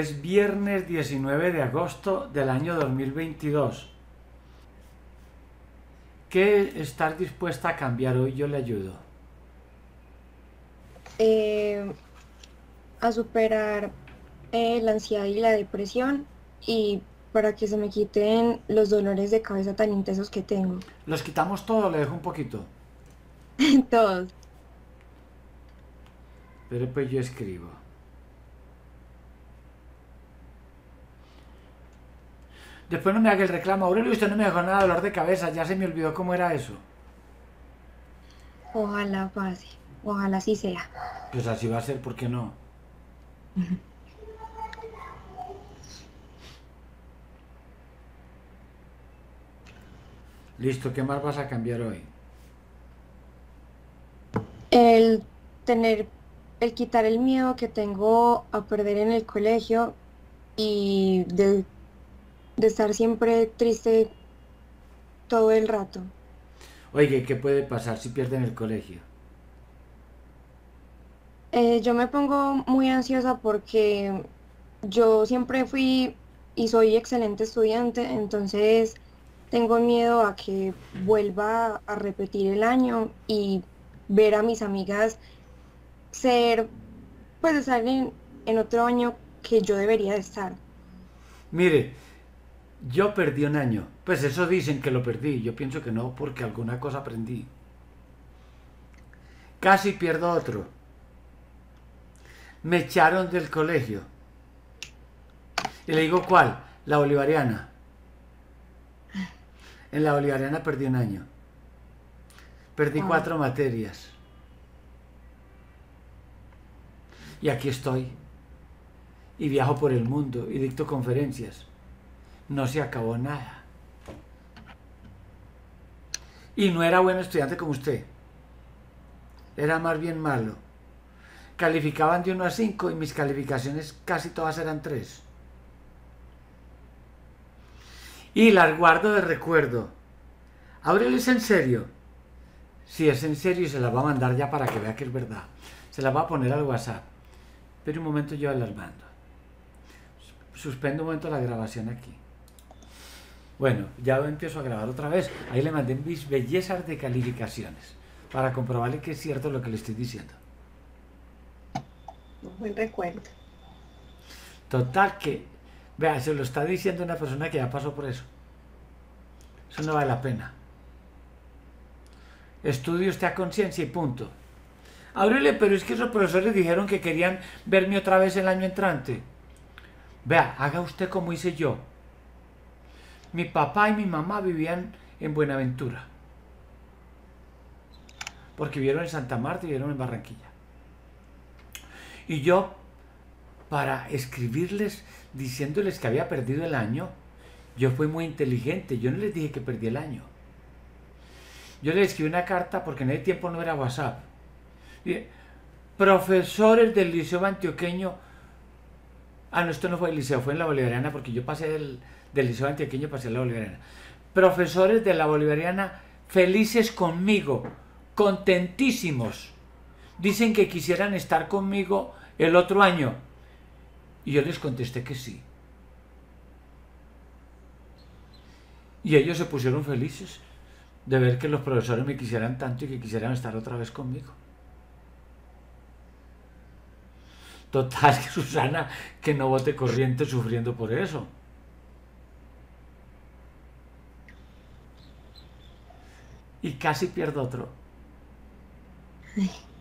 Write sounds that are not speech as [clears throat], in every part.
Es viernes 19 de agosto del año 2022. ¿Qué estás dispuesta a cambiar hoy? Yo le ayudo. Eh, a superar eh, la ansiedad y la depresión y para que se me quiten los dolores de cabeza tan intensos que tengo. ¿Los quitamos todos? Le dejo un poquito. [laughs] Todos. Pero pues yo escribo. Después no me haga el reclamo. Aurelio, usted no me dejó nada de dolor de cabeza. Ya se me olvidó cómo era eso. Ojalá pase. Ojalá así sea. Pues así va a ser, ¿por qué no? Listo, ¿qué más vas a cambiar hoy? El tener, el quitar el miedo que tengo a perder en el colegio y de, de estar siempre triste todo el rato. Oye, ¿qué puede pasar si pierden el colegio? Eh, yo me pongo muy ansiosa porque yo siempre fui y soy excelente estudiante, entonces tengo miedo a que vuelva a repetir el año y ver a mis amigas ser, pues estar en, en otro año que yo debería de estar. Mire, yo perdí un año. Pues eso dicen que lo perdí. Yo pienso que no, porque alguna cosa aprendí. Casi pierdo otro. Me echaron del colegio. Y le digo, ¿cuál? La bolivariana. En la bolivariana perdí un año. Perdí Ah. cuatro materias. Y aquí estoy. Y viajo por el mundo y dicto conferencias. No se acabó nada. Y no era buen estudiante como usted. Era más bien malo. Calificaban de 1 a 5 y mis calificaciones casi todas eran 3. Y las guardo de recuerdo. Aurelio es en serio. Si es en serio, se las va a mandar ya para que vea que es verdad. Se las va a poner al WhatsApp. Pero un momento yo las mando. Suspendo un momento la grabación aquí. Bueno, ya empiezo a grabar otra vez. Ahí le mandé mis bellezas de calificaciones para comprobarle que es cierto lo que le estoy diciendo. Un buen recuerdo. Total que, vea, se lo está diciendo una persona que ya pasó por eso. Eso no vale la pena. Estudie usted a conciencia y punto. Aurelio, pero es que esos profesores dijeron que querían verme otra vez el año entrante. Vea, haga usted como hice yo. Mi papá y mi mamá vivían en Buenaventura. Porque vivieron en Santa Marta y vivieron en Barranquilla. Y yo, para escribirles diciéndoles que había perdido el año, yo fui muy inteligente. Yo no les dije que perdí el año. Yo les escribí una carta porque en ese tiempo no era WhatsApp. Dije, profesores del Liceo Antioqueño. Ah, no, esto no fue el liceo, fue en la Bolivariana porque yo pasé del, del Liceo Antioqueño, a la Bolivariana. Profesores de la Bolivariana felices conmigo, contentísimos. Dicen que quisieran estar conmigo el otro año. Y yo les contesté que sí. Y ellos se pusieron felices de ver que los profesores me quisieran tanto y que quisieran estar otra vez conmigo. Total, [laughs] Susana, que no bote corriente sufriendo por eso. Y casi pierdo otro.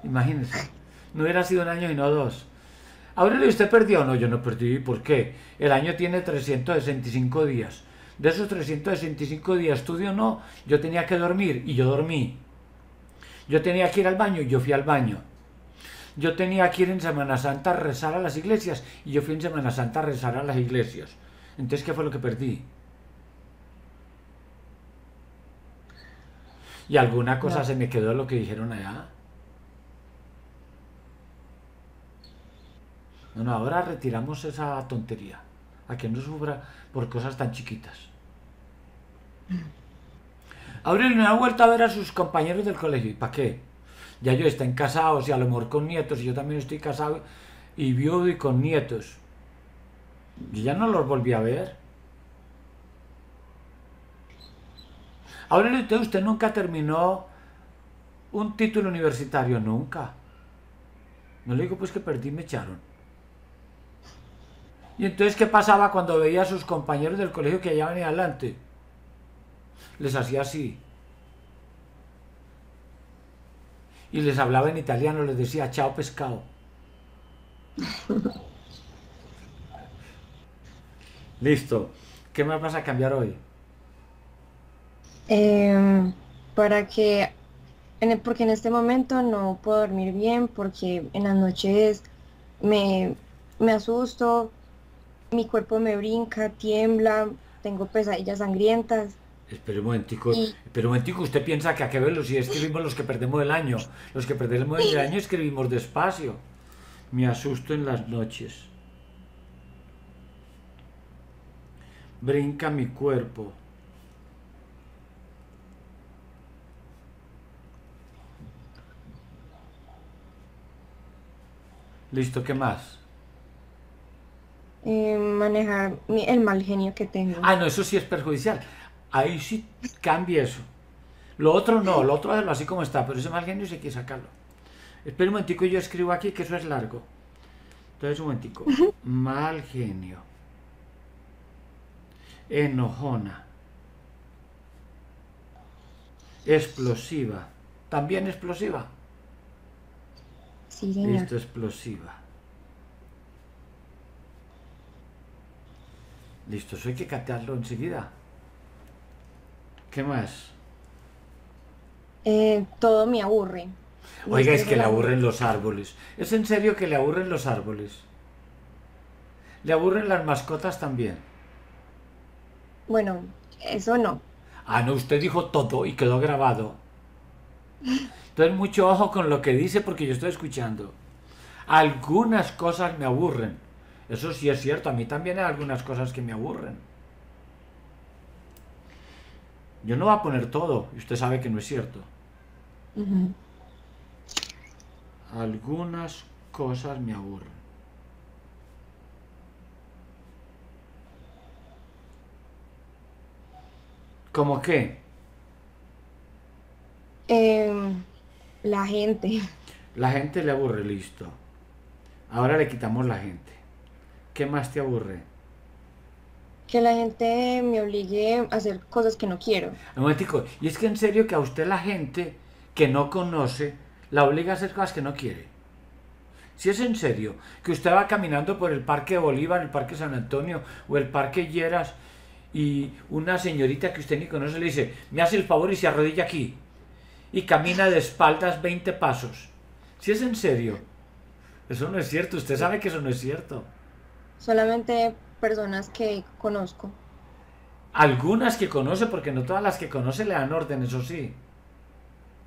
Imagínense. No hubiera sido un año y no dos. Aurelio, ¿usted perdió? No, yo no perdí. ¿Por qué? El año tiene 365 días. De esos 365 días estudio no, yo tenía que dormir y yo dormí. Yo tenía que ir al baño y yo fui al baño. Yo tenía que ir en Semana Santa a rezar a las iglesias y yo fui en Semana Santa a rezar a las iglesias. Entonces, ¿qué fue lo que perdí? Y alguna cosa No. se me quedó de lo que dijeron allá. No, no, ahora retiramos esa tontería. A que no sufra por cosas tan chiquitas. Aurelio no ha vuelto a ver a sus compañeros del colegio. ¿Y para qué? Ya ellos están casados y a lo mejor con nietos, y yo también estoy casado y viudo y con nietos. Y ya no los volví a ver. Ahora usted, usted nunca terminó un título universitario, nunca. No le digo pues que perdí, me echaron. Y entonces, ¿qué pasaba cuando veía a sus compañeros del colegio que allá venían adelante? Les hacía así. Y les hablaba en italiano, les decía, chao pescado. [laughs] Listo. ¿Qué más vas a cambiar hoy? Em, para que, en porque en este momento no puedo dormir bien, porque en las noches me, me asusto, mi cuerpo me brinca, tiembla, tengo pesadillas sangrientas. Espera un momentico, espera un momentico, usted piensa que a qué si escribimos los que perdemos el año. Los que perdemos el año escribimos despacio. Me asusto en las noches. Brinca mi cuerpo. Listo, ¿qué más? Eh, manejar el mal genio que tengo. Ah, no, eso sí es perjudicial. Ahí sí cambia eso. Lo otro no, lo otro es así como está, pero ese mal genio sí hay que sacarlo. Espera un momentico, yo escribo aquí que eso es largo. Entonces un momentico. Mal genio. Enojona. Explosiva. ¿También explosiva? Sí, señor. Esto explosiva. Listo, eso hay que catearlo enseguida. ¿Qué más? Eh, todo me aburre. Oiga, es que le aburren los árboles. ¿Es en serio que le aburren los árboles? ¿Le aburren las mascotas también? Bueno, eso no. Ah, no, usted dijo todo y quedó grabado. Entonces mucho ojo con lo que dice porque yo estoy escuchando. Algunas cosas me aburren. Eso sí es cierto, a mí también hay algunas cosas que me aburren. Yo no voy a poner todo, y usted sabe que no es cierto. Algunas cosas me aburren. ¿Cómo qué? Em, la gente. La gente le aburre, listo. Ahora le quitamos la gente. ¿Qué más te aburre? Que la gente me obligue a hacer cosas que no quiero. Un momentico. Y es que en serio que a usted la gente que no conoce la obliga a hacer cosas que no quiere. Si es en serio, que usted va caminando por el Parque Bolívar, el Parque San Antonio o el Parque Lleras y una señorita que usted ni conoce le dice, me hace el favor y se arrodilla aquí y camina de espaldas 20 pasos. Si es en serio, eso no es cierto, usted sabe que eso no es cierto. Solamente personas que conozco. Algunas que conoce, porque no todas las que conoce le dan orden, eso sí.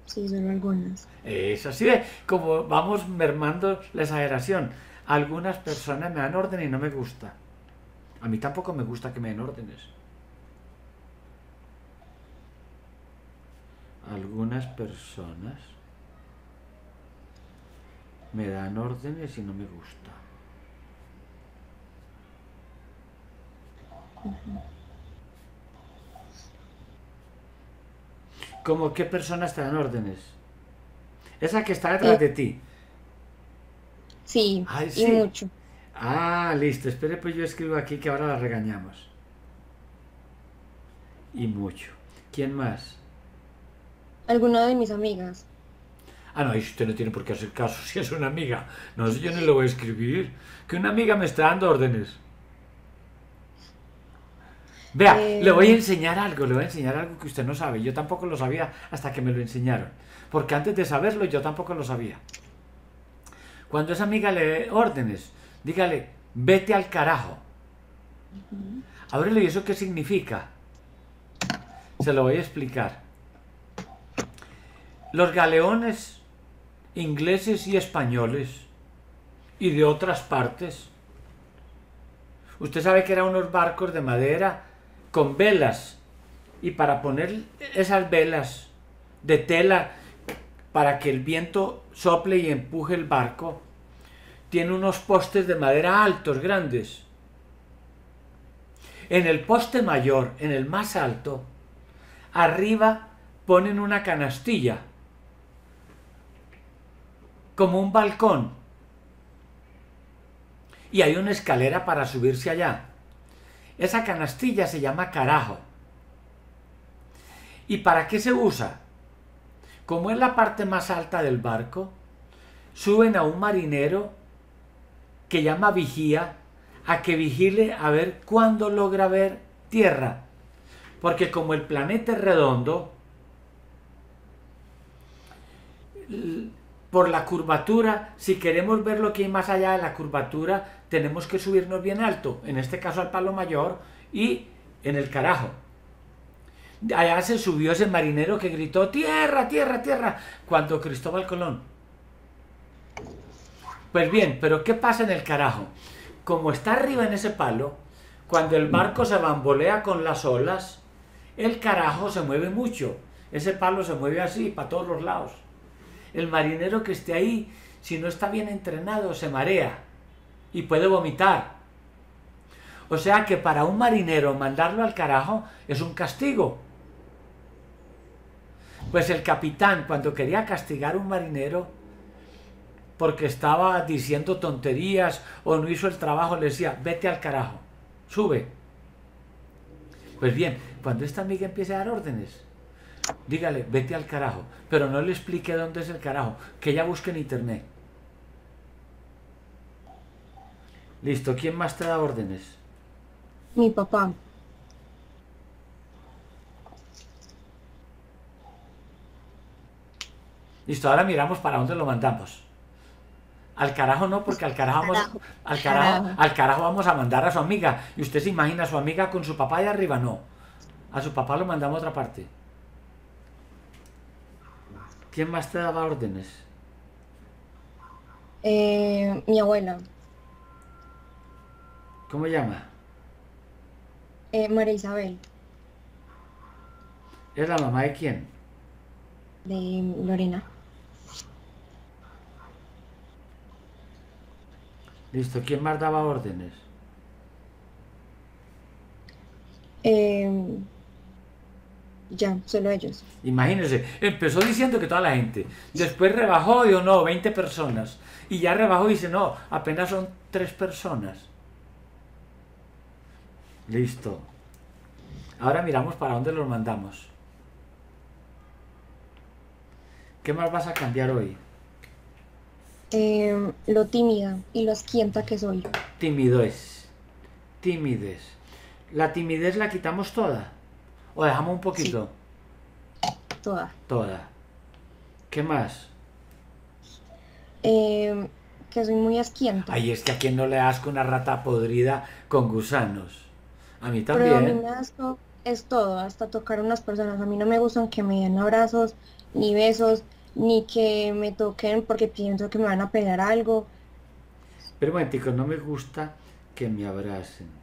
Sí, son algunas. Es así de como vamos mermando la exageración. Algunas personas me dan orden y no me gusta. A mí tampoco me gusta que me den órdenes. Algunas personas me dan órdenes y no me gusta. ¿Cómo qué personas te dan órdenes? Esa que está detrás de ti. Sí, y mucho. Ah, listo. Espere, pues yo escribo aquí que ahora la regañamos. Y mucho. ¿Quién más? Alguna de mis amigas. Ah, no, usted no tiene por qué hacer caso si es una amiga. No sé, yo no lo voy a escribir. Que una amiga me está dando órdenes. Vea, le voy a eh, enseñar algo, le voy a enseñar algo que usted no sabe. Yo tampoco lo sabía hasta que me lo enseñaron. Porque antes de saberlo yo tampoco lo sabía. Cuando esa amiga le dé órdenes, dígale, vete al carajo. Ábrele, ¿y eso qué significa? Se lo voy a explicar. Los galeones ingleses y españoles y de otras partes. Usted sabe que eran unos barcos de madera con velas y para poner esas velas de tela para que el viento sople y empuje el barco, tiene unos postes de madera altos, grandes. En el poste mayor, en el más alto, arriba ponen una canastilla, como un balcón, y hay una escalera para subirse allá. Esa canastilla se llama carajo. ¿Y para qué se usa? Como es la parte más alta del barco, suben a un marinero que llama vigía a que vigile a ver cuándo logra ver tierra. Porque como el planeta es redondo, por la curvatura, si queremos ver lo que hay más allá de la curvatura, tenemos que subirnos bien alto, en este caso al palo mayor y en el carajo. Allá se subió ese marinero que gritó, tierra, tierra, tierra, cuando Cristóbal Colón. Pues bien, pero ¿qué pasa en el carajo? Como está arriba en ese palo, cuando el barco se bambolea con las olas, el carajo se mueve mucho. Ese palo se mueve así, para todos los lados. El marinero que esté ahí, si no está bien entrenado, se marea y puede vomitar. O sea que para un marinero mandarlo al carajo es un castigo. Pues el capitán, cuando quería castigar a un marinero porque estaba diciendo tonterías o no hizo el trabajo, le decía, vete al carajo, sube. Pues bien, cuando esta amiga empiece a dar órdenes, dígale, vete al carajo, pero no le explique dónde es el carajo, que ella busque en internet. Listo, ¿quién más te da órdenes? Mi papá. Listo, ahora miramos para dónde lo mandamos. Al carajo no, porque al carajo, vamos, al, carajo, al carajo vamos a mandar a su amiga. Y usted se imagina a su amiga con su papá de arriba, no. A su papá lo mandamos a otra parte. ¿Quién más te daba órdenes? Eh, mi abuela. ¿Cómo llama? Eh, María Isabel. ¿Es la mamá de quién? De Lorena. Listo, ¿quién más daba órdenes? Eh, ya, solo ellos. Imagínense, empezó diciendo que toda la gente, después rebajó y o no, 20 personas, y ya rebajó y dice, no, apenas son tres personas. Listo. Ahora miramos para dónde los mandamos. ¿Qué más vas a cambiar hoy? Eh, lo tímida y lo asquienta que soy. Timidez. Timidez. ¿La timidez la quitamos toda? ¿O dejamos un poquito? Toda. Toda. ¿Qué más? Eh, que soy muy asquienta. Ay, es que a quien no le asco una rata podrida con gusanos. A mí Pero a mí también. me asco es todo, hasta tocar a unas personas. A mí no me gustan que me den abrazos, ni besos, ni que me toquen porque pienso que me van a pegar algo. Pero un momentico, no me gusta que me abracen.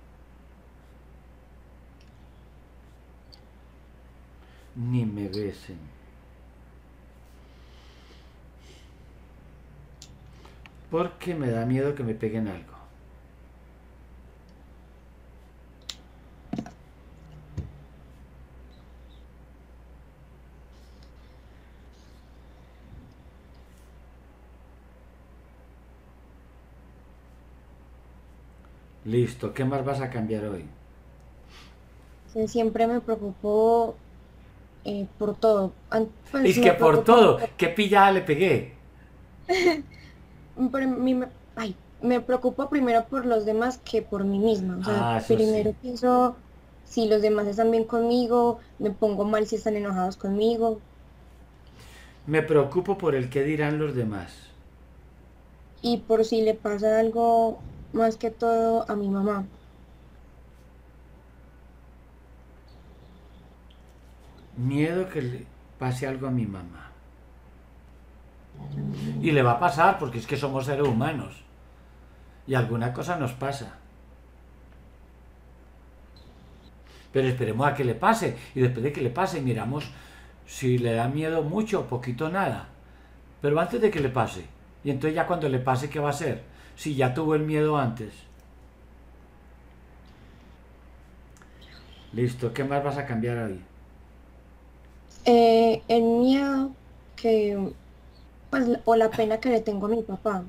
Ni me besen. Porque me da miedo que me peguen algo. Listo, ¿qué más vas a cambiar hoy? Siempre me preocupo eh, por todo. Pues, Es que por todo, ¿qué pillada le pegué? [laughs] me, ay, me preocupo primero por los demás que por mí misma. O sea, Ah, primero sí. pienso si los demás están bien conmigo, me pongo mal si están enojados conmigo. Me preocupo por el que dirán los demás. Y por si le pasa algo, más que todo a mi mamá. Miedo que le pase algo a mi mamá. Y le va a pasar porque es que somos seres humanos. Y alguna cosa nos pasa. Pero esperemos a que le pase. Y después de que le pase, miramos si le da miedo mucho, poquito, nada. Pero antes de que le pase. Y entonces ya cuando le pase, ¿qué va a hacer? Si ya tuvo el miedo antes. Listo, ¿qué más vas a cambiar ahí? Eh, el miedo que, pues, o la pena que le tengo a mi papá.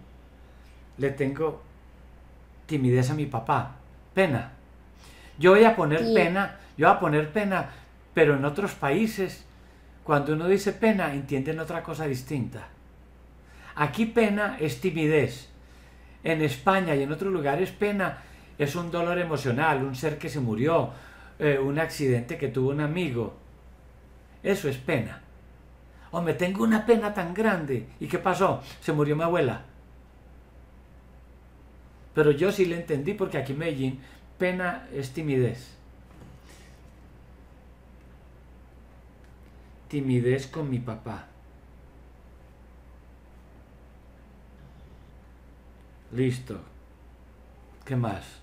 Le tengo timidez a mi papá. Pena. Yo voy a poner Sí. pena, yo voy a poner pena, pero en otros países, cuando uno dice pena, entienden otra cosa distinta. Aquí pena es timidez. En España y en otros lugares pena es un dolor emocional, un ser que se murió, eh, un accidente que tuvo un amigo. Eso es pena. Hombre, tengo una pena tan grande. ¿Y qué pasó? Se murió mi abuela. Pero yo sí le entendí porque aquí en Medellín pena es timidez. Timidez con mi papá. Listo. ¿Qué más?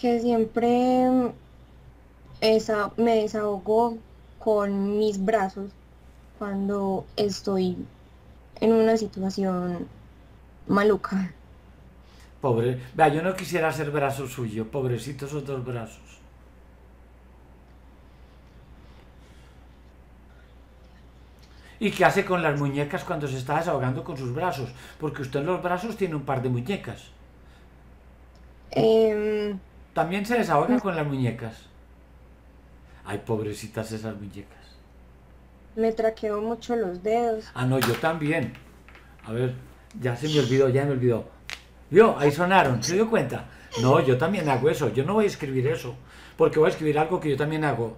que siempre esa, me desahogo con mis brazos cuando estoy en una situación maluca. Pobre. Vea, yo no quisiera ser brazo suyo. Pobrecitos esos dos brazos. ¿Y qué hace con las muñecas cuando se está desahogando con sus brazos? Porque usted en los brazos tiene un par de muñecas. Em, También se desahoga con las muñecas. Ay, pobrecitas esas muñecas. me traqueo mucho los dedos. Ah, no, yo también. A ver, ya se me olvidó, ya me olvidó. ¿Vio? Ahí sonaron, ¿se dio cuenta? No, yo también hago eso. Yo no voy a escribir eso. Porque voy a escribir algo que yo también hago.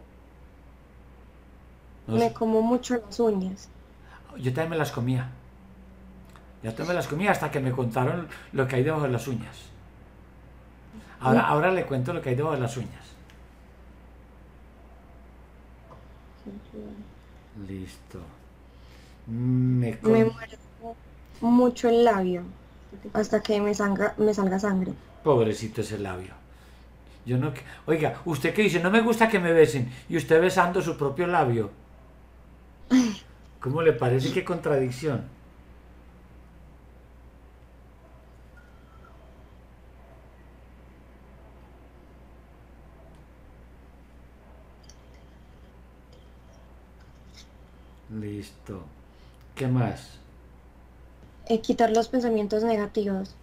No Me sé. como mucho las uñas. Yo también me las comía. Yo también me las comía hasta que me contaron lo que hay debajo de las uñas. Ahora, ahora le cuento lo que hay debajo de las uñas. Listo. Me con- Me mucho el labio hasta que me salga, me salga sangre. Pobrecito ese labio. Yo no... Oiga, usted que dice, no me gusta que me besen, y usted besando su propio labio. ¿Cómo le parece? Qué contradicción. Listo. ¿Qué más? Eh, quitar los pensamientos negativos.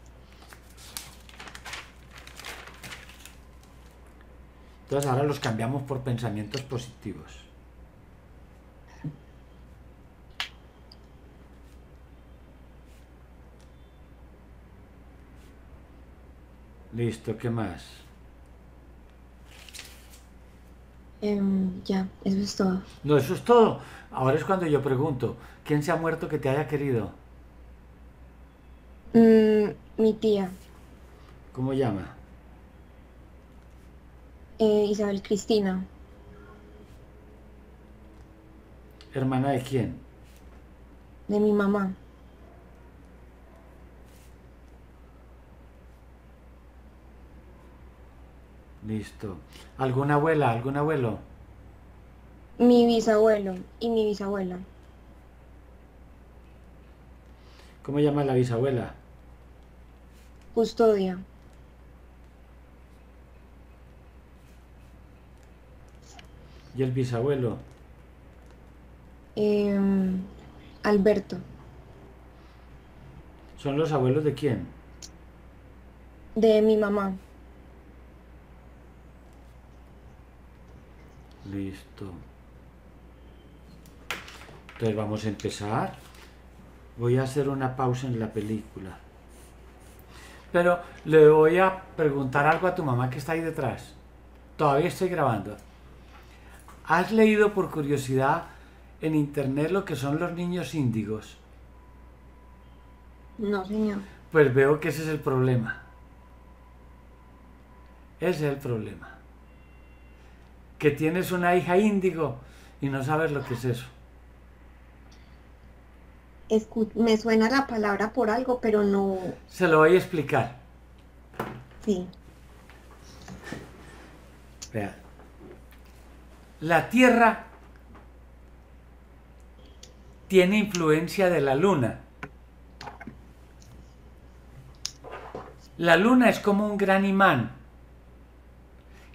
Entonces ahora los cambiamos por pensamientos positivos. Listo, ¿qué más? Em, ya, eso es todo. No, eso es todo. Ahora es cuando yo pregunto, ¿quién se ha muerto que te haya querido? Mm, mi tía, ¿Cómo llama? eh, Isabel Cristina, ¿Hermana de quién? de mi mamá. Listo. ¿Alguna abuela? ¿Algún abuelo? Mi bisabuelo y mi bisabuela. ¿Cómo llama la bisabuela? Custodia. ¿Y el bisabuelo? Em, Alberto, ¿Son los abuelos de quién? de mi mamá. Listo. Entonces vamos a empezar. Voy a hacer una pausa en la película. Pero le voy a preguntar algo a tu mamá que está ahí detrás. Todavía estoy grabando. ¿Has leído por curiosidad en internet lo que son los niños índigos? No, señor. Pues veo que ese es el problema. Ese es el problema. Que tienes una hija índigo y no sabes lo que es eso. Escu- me suena la palabra por algo, pero no. Se lo voy a explicar. Sí. Vea. La Tierra tiene influencia de la luna. La luna es como un gran imán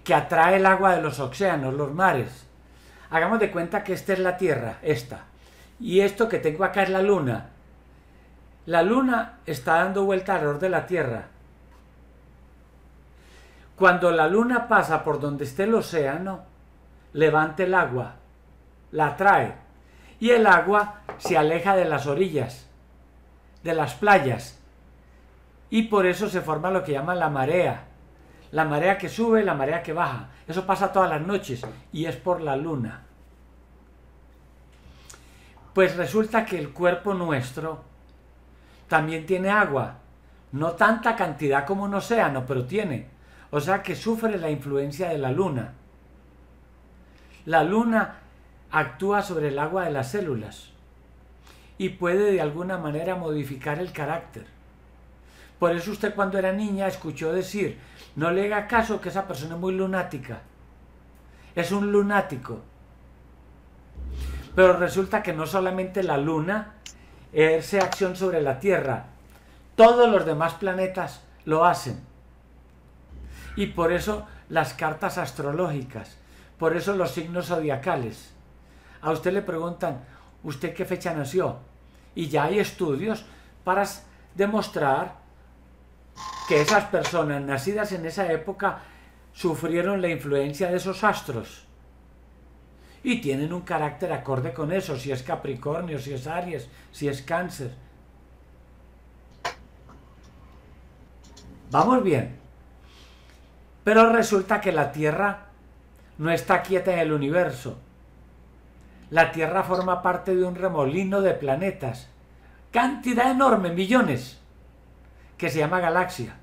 que atrae el agua de los océanos, los mares. Hagamos de cuenta que esta es la Tierra, esta. Y esto que tengo acá es la luna. La luna está dando vuelta alrededor de la Tierra. Cuando la luna pasa por donde esté el océano, levanta el agua, la atrae y el agua se aleja de las orillas, de las playas. Y por eso se forma lo que llaman la marea. La marea que sube la marea que baja. Eso pasa todas las noches y es por la luna. Pues resulta que el cuerpo nuestro también tiene agua. No tanta cantidad como un océano, pero tiene. O sea que sufre la influencia de la luna. La luna actúa sobre el agua de las células y puede de alguna manera modificar el carácter. Por eso usted cuando era niña escuchó decir, no le haga caso que esa persona es muy lunática. Es un lunático. Pero resulta que no solamente la luna ejerce acción sobre la Tierra, todos los demás planetas lo hacen. Y por eso las cartas astrológicas, por eso los signos zodiacales, a usted le preguntan, ¿usted qué fecha nació? Y ya hay estudios para demostrar que esas personas nacidas en esa época sufrieron la influencia de esos astros. Y tienen un carácter acorde con eso, si es Capricornio, si es Aries, si es Cáncer. Vamos bien. Pero resulta que la Tierra no está quieta en el universo la Tierra forma parte de un remolino de planetas, cantidad enorme, millones, que se llama galaxia.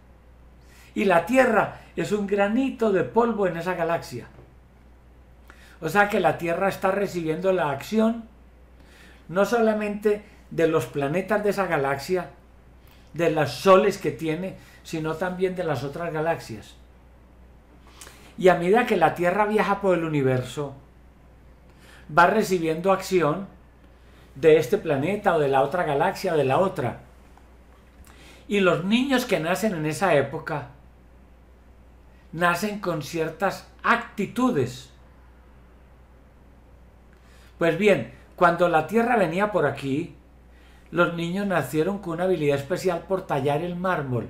Y la Tierra es un granito de polvo en esa galaxia. O sea que la Tierra está recibiendo la acción no solamente de los planetas de esa galaxia, de los soles que tiene, sino también de las otras galaxias. Y a medida que la Tierra viaja por el universo, va recibiendo acción de este planeta o de la otra galaxia o de la otra. Y los niños que nacen en esa época nacen con ciertas actitudes. Pues bien, cuando la Tierra venía por aquí, los niños nacieron con una habilidad especial por tallar el mármol.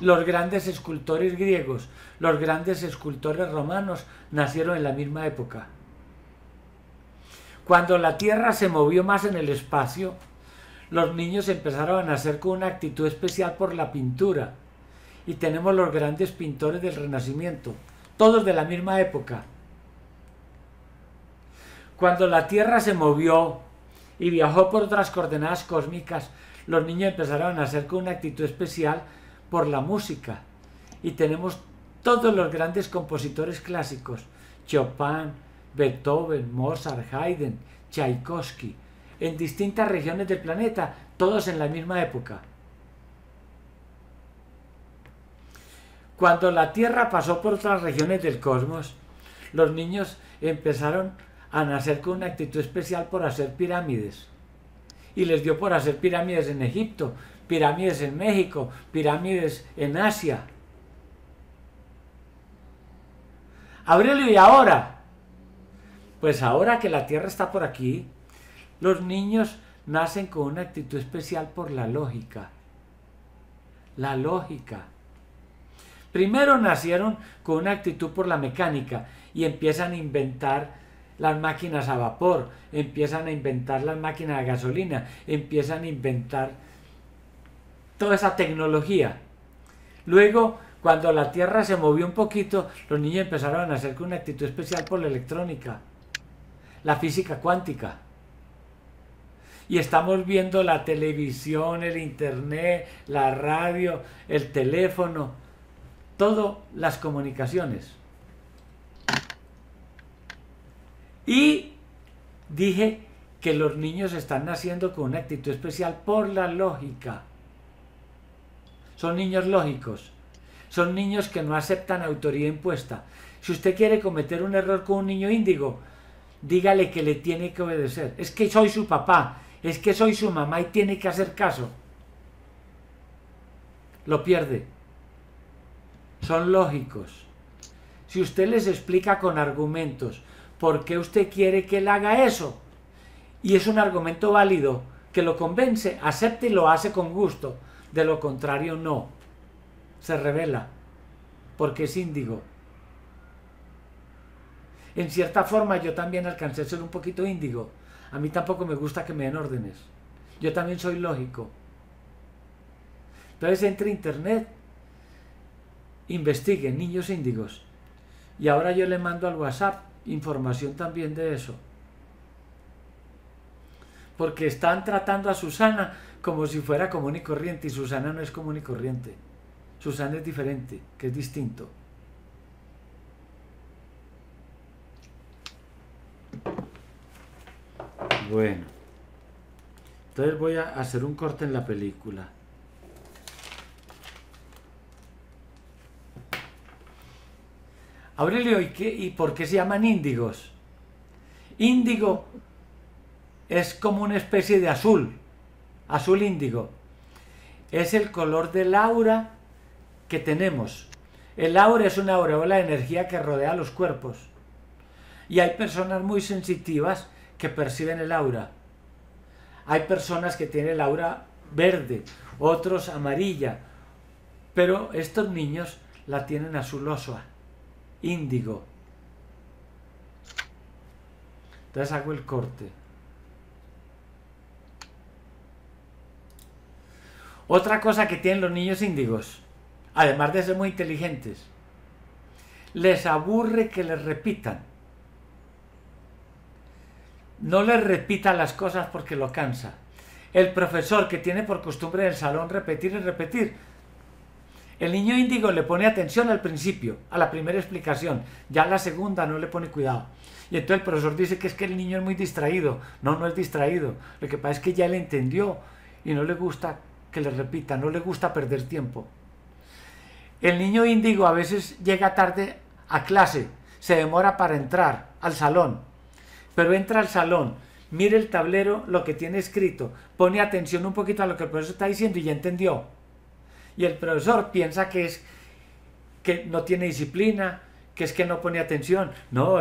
Los grandes escultores griegos, los grandes escultores romanos nacieron en la misma época. Cuando la Tierra se movió más en el espacio, los niños empezaron a nacer con una actitud especial por la pintura. Y tenemos los grandes pintores del Renacimiento, todos de la misma época. Cuando la Tierra se movió y viajó por otras coordenadas cósmicas, los niños empezaron a nacer con una actitud especial por la música. Y tenemos todos los grandes compositores clásicos, Chopin, Beethoven, Mozart, Haydn, Tchaikovsky, en distintas regiones del planeta, todos en la misma época. Cuando la Tierra pasó por otras regiones del cosmos, los niños empezaron a nacer con una actitud especial por hacer pirámides. Y les dio por hacer pirámides en Egipto, pirámides en México, pirámides en Asia. Aurelio, y ahora, pues ahora que la Tierra está por aquí, los niños nacen con una actitud especial por la lógica. La lógica. Primero nacieron con una actitud por la mecánica y empiezan a inventar las máquinas a vapor, empiezan a inventar las máquinas a gasolina, empiezan a inventar toda esa tecnología. Luego, cuando la Tierra se movió un poquito, los niños empezaron a nacer con una actitud especial por la electrónica la física cuántica. Y estamos viendo la televisión, el internet, la radio, el teléfono, todas las comunicaciones. Y dije que los niños están naciendo con una actitud especial por la lógica. Son niños lógicos. Son niños que no aceptan autoría impuesta. Si usted quiere cometer un error con un niño índigo, dígale que le tiene que obedecer. Es que soy su papá, es que soy su mamá y tiene que hacer caso. Lo pierde. Son lógicos. Si usted les explica con argumentos por qué usted quiere que él haga eso, y es un argumento válido que lo convence, acepte y lo hace con gusto. De lo contrario, no. Se revela porque es índigo. En cierta forma yo también alcancé a ser un poquito índigo. A mí tampoco me gusta que me den órdenes. Yo también soy lógico. Entonces entre internet, investigue niños índigos. Y ahora yo le mando al WhatsApp información también de eso. Porque están tratando a Susana como si fuera común y corriente y Susana no es común y corriente. Susana es diferente, que es distinto. Bueno. Entonces voy a hacer un corte en la película. Aurelio, ¿y, qué, ¿y por qué se llaman índigos? Índigo es como una especie de azul, azul índigo. Es el color del aura que tenemos. El aura es una aureola de energía que rodea los cuerpos. Y hay personas muy sensitivas que perciben el aura. Hay personas que tienen el aura verde, otros amarilla, pero estos niños la tienen azulosa, índigo. Entonces hago el corte. Otra cosa que tienen los niños índigos, además de ser muy inteligentes, les aburre que les repitan. No les repita las cosas porque lo cansa. El profesor que tiene por costumbre en el salón repetir y repetir. El niño índigo le pone atención al principio, a la primera explicación. Ya a la segunda no le pone cuidado. Y entonces el profesor dice que es que el niño es muy distraído. No, no es distraído. Lo que pasa es que ya le entendió y no le gusta que le repita, no le gusta perder tiempo. El niño índigo a veces llega tarde a clase, se demora para entrar al salón, pero entra al salón, mire el tablero, lo que tiene escrito, pone atención un poquito a lo que el profesor está diciendo y ya entendió. Y el profesor piensa que es que no tiene disciplina, que es que no pone atención. No.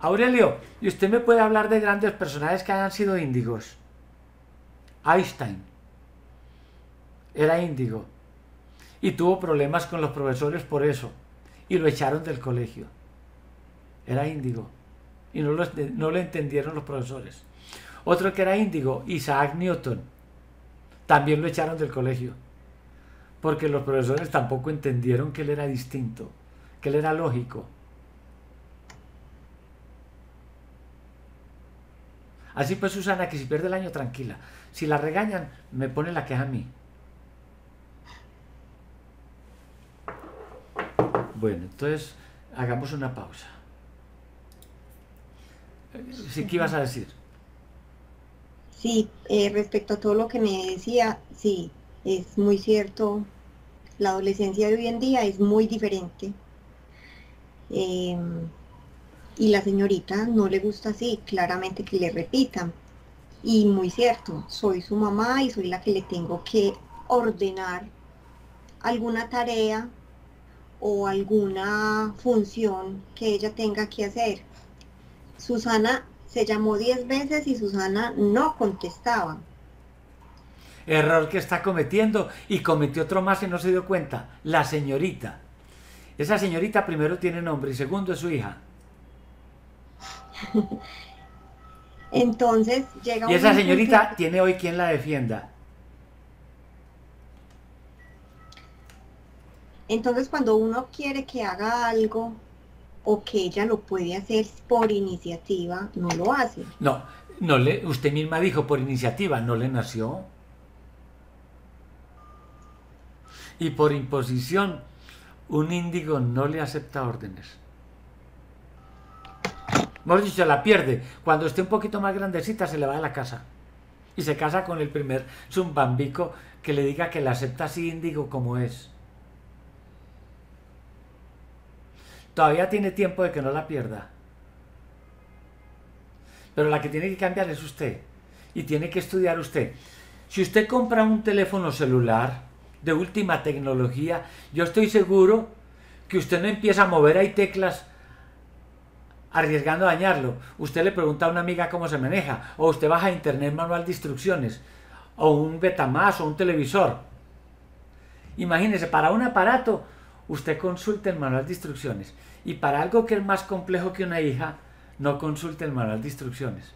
Aurelio, ¿y usted me puede hablar de grandes personajes que hayan sido índigos? Einstein era índigo y tuvo problemas con los profesores por eso y lo echaron del colegio. Era índigo y no lo, no lo entendieron los profesores. Otro que era índigo, Isaac Newton, también lo echaron del colegio porque los profesores tampoco entendieron que él era distinto, que él era lógico. Así pues Susana, que si pierde el año tranquila, si la regañan, me pone la queja a mí. Bueno, entonces hagamos una pausa. ¿Sí qué ibas a decir? Sí, eh, respecto a todo lo que me decía, sí, es muy cierto. La adolescencia de hoy en día es muy diferente. Em, y la señorita no le gusta así, claramente que le repitan. Y muy cierto, soy su mamá y soy la que le tengo que ordenar alguna tarea o alguna función que ella tenga que hacer. Susana se llamó diez veces y Susana no contestaba. Error que está cometiendo y cometió otro más y no se dio cuenta. La señorita. Esa señorita primero tiene nombre y segundo es su hija. [laughs] Entonces llega Y esa señorita tiene hoy quien la defienda. Entonces cuando uno quiere que haga algo o que ella lo puede hacer por iniciativa, no lo hace. No, no le, usted misma dijo por iniciativa, no le nació. Y por imposición, un índigo no le acepta órdenes. Hemos dicho, la pierde. Cuando esté un poquito más grandecita se le va a la casa. Y se casa con el primer zumbambico que le diga que la acepta así índigo como es. Todavía tiene tiempo de que no la pierda. pero la que tiene que cambiar es usted. Y tiene que estudiar usted. Si usted compra un teléfono celular de última tecnología, yo estoy seguro que usted no empieza a mover ahí teclas arriesgando a dañarlo. Usted le pregunta a una amiga cómo se maneja, o usted baja a internet manual de instrucciones, o un Betamax o un televisor. Imagínese, para un aparato usted consulte el manual de instrucciones y para algo que es más complejo que una hija, no consulte el manual de instrucciones.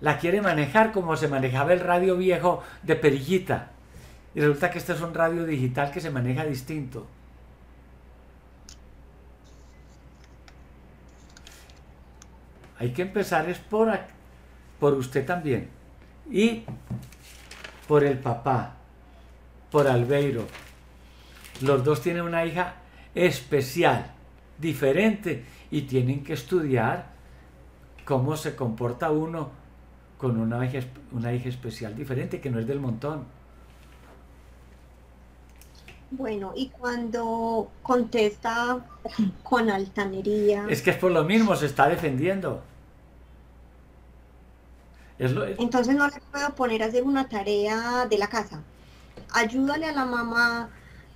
La quiere manejar como se manejaba el radio viejo de perillita. Y resulta que este es un radio digital que se maneja distinto. Hay que empezar es por, por usted también. Y por el papá, por Albeiro. Los dos tienen una hija especial, diferente, y tienen que estudiar cómo se comporta uno con una hija, una hija especial diferente, que no es del montón. Bueno, y cuando contesta con altanería. Es que es por lo mismo, se está defendiendo. Entonces no le puedo poner a hacer una tarea de la casa. Ayúdale a la mamá,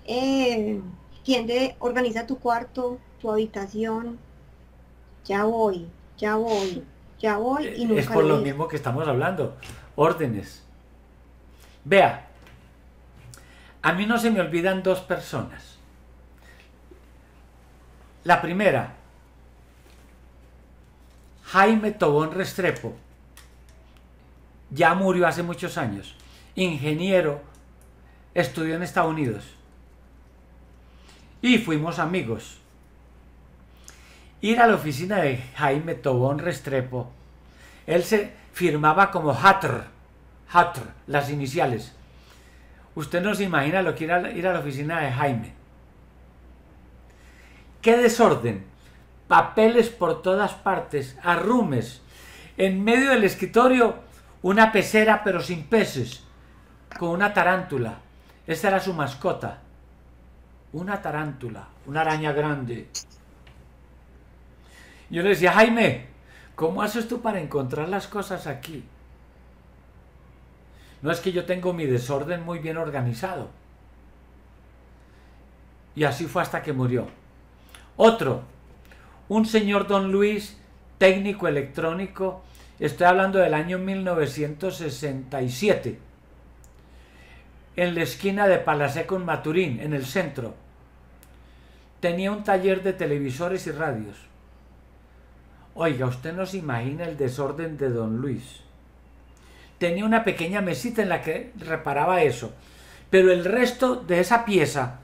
eh, tiende, organiza tu cuarto, tu habitación. Ya voy, ya voy, ya voy y nunca Es por lo mismo que estamos hablando. Órdenes. Vea, a mí no se me olvidan dos personas. La primera, Jaime Tobón Restrepo ya murió hace muchos años, ingeniero, estudió en Estados Unidos y fuimos amigos. Ir a la oficina de Jaime Tobón Restrepo, él se firmaba como Hatr, Hatr, las iniciales. Usted no se imagina lo que era ir a la oficina de Jaime. ¡Qué desorden! Papeles por todas partes, arrumes. En medio del escritorio una pecera pero sin peces, con una tarántula. Esa era su mascota. Una tarántula, una araña grande. Yo le decía, Jaime, ¿cómo haces tú para encontrar las cosas aquí? No es que yo tengo mi desorden muy bien organizado. Y así fue hasta que murió. Otro, un señor don Luis, técnico electrónico, Estoy hablando del año 1967. En la esquina de Palaseco en Maturín, en el centro. Tenía un taller de televisores y radios. Oiga, usted no se imagina el desorden de don Luis. Tenía una pequeña mesita en la que reparaba eso. Pero el resto de esa pieza,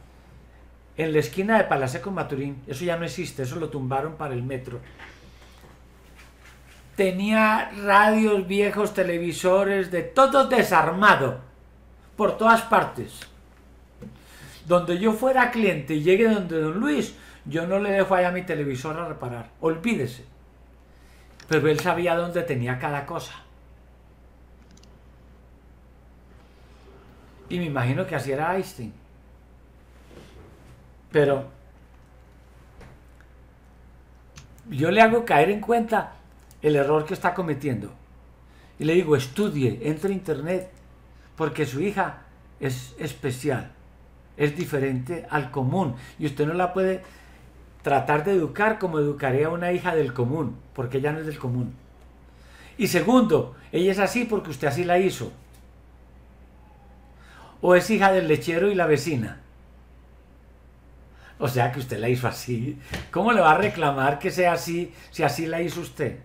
en la esquina de Palaseco Maturín, eso ya no existe, eso lo tumbaron para el metro tenía radios viejos, televisores, de todo desarmado, por todas partes. Donde yo fuera cliente y llegue donde don Luis, yo no le dejo allá mi televisor a reparar, olvídese. Pero él sabía dónde tenía cada cosa. Y me imagino que así era Einstein. Pero yo le hago caer en cuenta el error que está cometiendo. Y le digo, estudie, entre a internet, porque su hija es especial, es diferente al común. Y usted no la puede tratar de educar como educaría a una hija del común, porque ella no es del común. Y segundo, ella es así porque usted así la hizo. O es hija del lechero y la vecina. O sea que usted la hizo así. ¿Cómo le va a reclamar que sea así si así la hizo usted?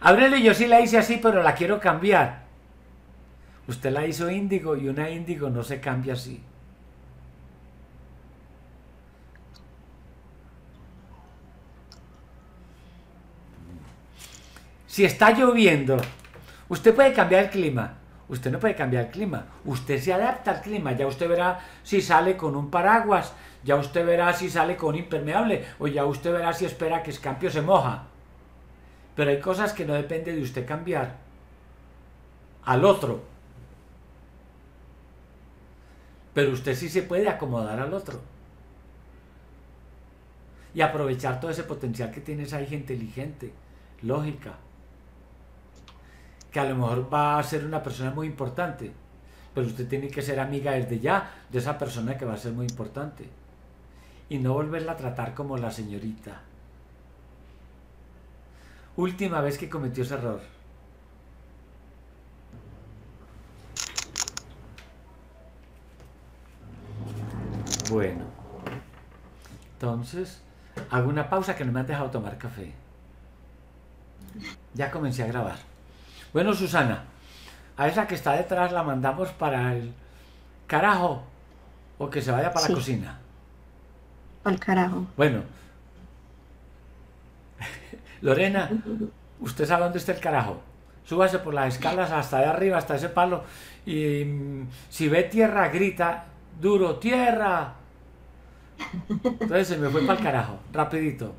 Abrele, yo sí la hice así, pero la quiero cambiar. Usted la hizo índigo y una índigo no se cambia así. Si está lloviendo, usted puede cambiar el clima. Usted no puede cambiar el clima. Usted se adapta al clima. Ya usted verá si sale con un paraguas. Ya usted verá si sale con impermeable. O ya usted verá si espera que Escampio se moja. Pero hay cosas que no depende de usted cambiar al otro. Pero usted sí se puede acomodar al otro. y aprovechar todo ese potencial que tiene esa hija inteligente, lógica, que a lo mejor va a ser una persona muy importante, pero usted tiene que ser amiga desde ya de esa persona que va a ser muy importante y no volverla a tratar como la señorita. Última vez que cometió ese error. Bueno, entonces hago una pausa que no me han dejado tomar café. Ya comencé a grabar. Bueno, Susana, a esa que está detrás la mandamos para el carajo o que se vaya para la cocina. Al carajo. Bueno, [laughs] Lorena, ¿usted sabe dónde está el carajo? Súbase por las escalas hasta de arriba, hasta ese palo, y mm, si ve tierra, grita duro, tierra. Entonces se me fue para el carajo, rapidito.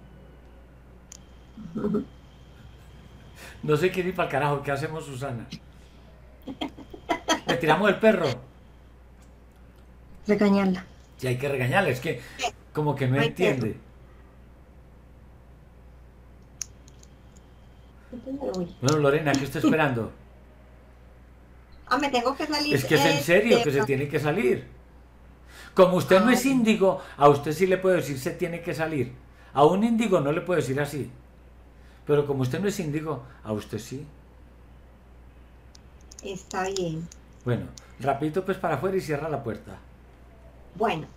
No sé qué ir para el carajo, ¿qué hacemos, Susana? ¿Le tiramos el perro? Regañarla. Sí, hay que regañarla, es que como que no entiende. Bueno, Lorena, ¿qué está esperando? Ah, me tengo que salir. Es que es en eh, serio que se tiene que salir. Como usted no es índigo, a usted sí le puedo decir se tiene que salir. A un índigo no le puedo decir así. Pero como usted no es índigo, a usted sí. Está bien. Bueno, rapidito pues para afuera y cierra la puerta. Bueno.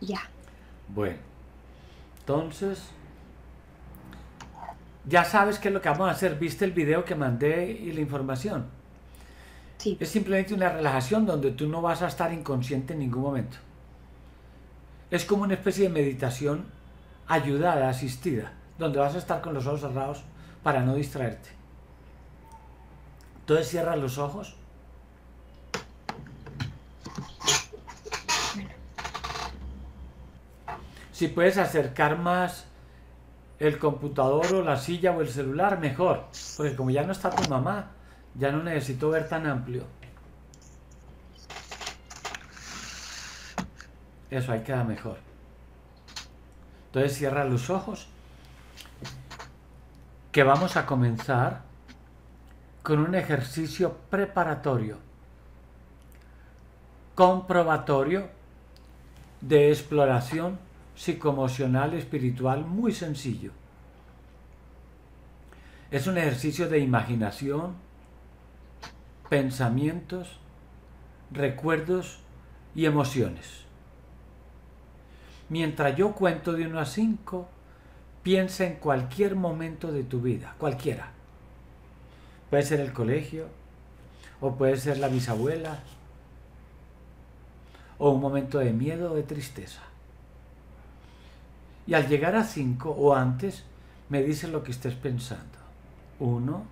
Ya. Bueno, entonces, ya sabes qué es lo que vamos a hacer. ¿Viste el video que mandé y la información? Sí. Es simplemente una relajación donde tú no vas a estar inconsciente en ningún momento. Es como una especie de meditación ayudada, asistida, donde vas a estar con los ojos cerrados para no distraerte. Entonces cierra los ojos. Si puedes acercar más el computador o la silla o el celular, mejor. Porque como ya no está tu mamá, ya no necesito ver tan amplio. Eso ahí queda mejor. Entonces cierra los ojos. Que vamos a comenzar con un ejercicio preparatorio, comprobatorio de exploración psicoemocional espiritual muy sencillo. Es un ejercicio de imaginación, pensamientos, recuerdos y emociones. Mientras yo cuento de 1 a 5, piensa en cualquier momento de tu vida, cualquiera. Puede ser el colegio, o puede ser la bisabuela, o un momento de miedo o de tristeza. Y al llegar a 5 o antes, me dice lo que estés pensando. Uno,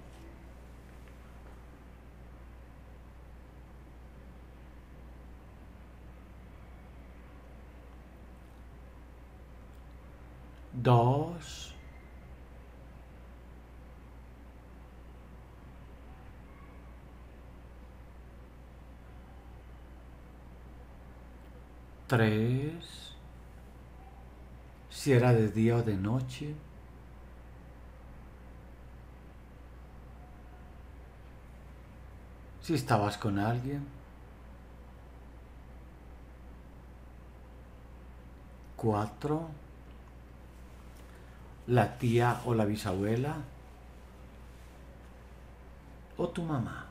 dos, tres, si era de día o de noche, si estabas con alguien, cuatro, la tía o la bisabuela, o tu mamá.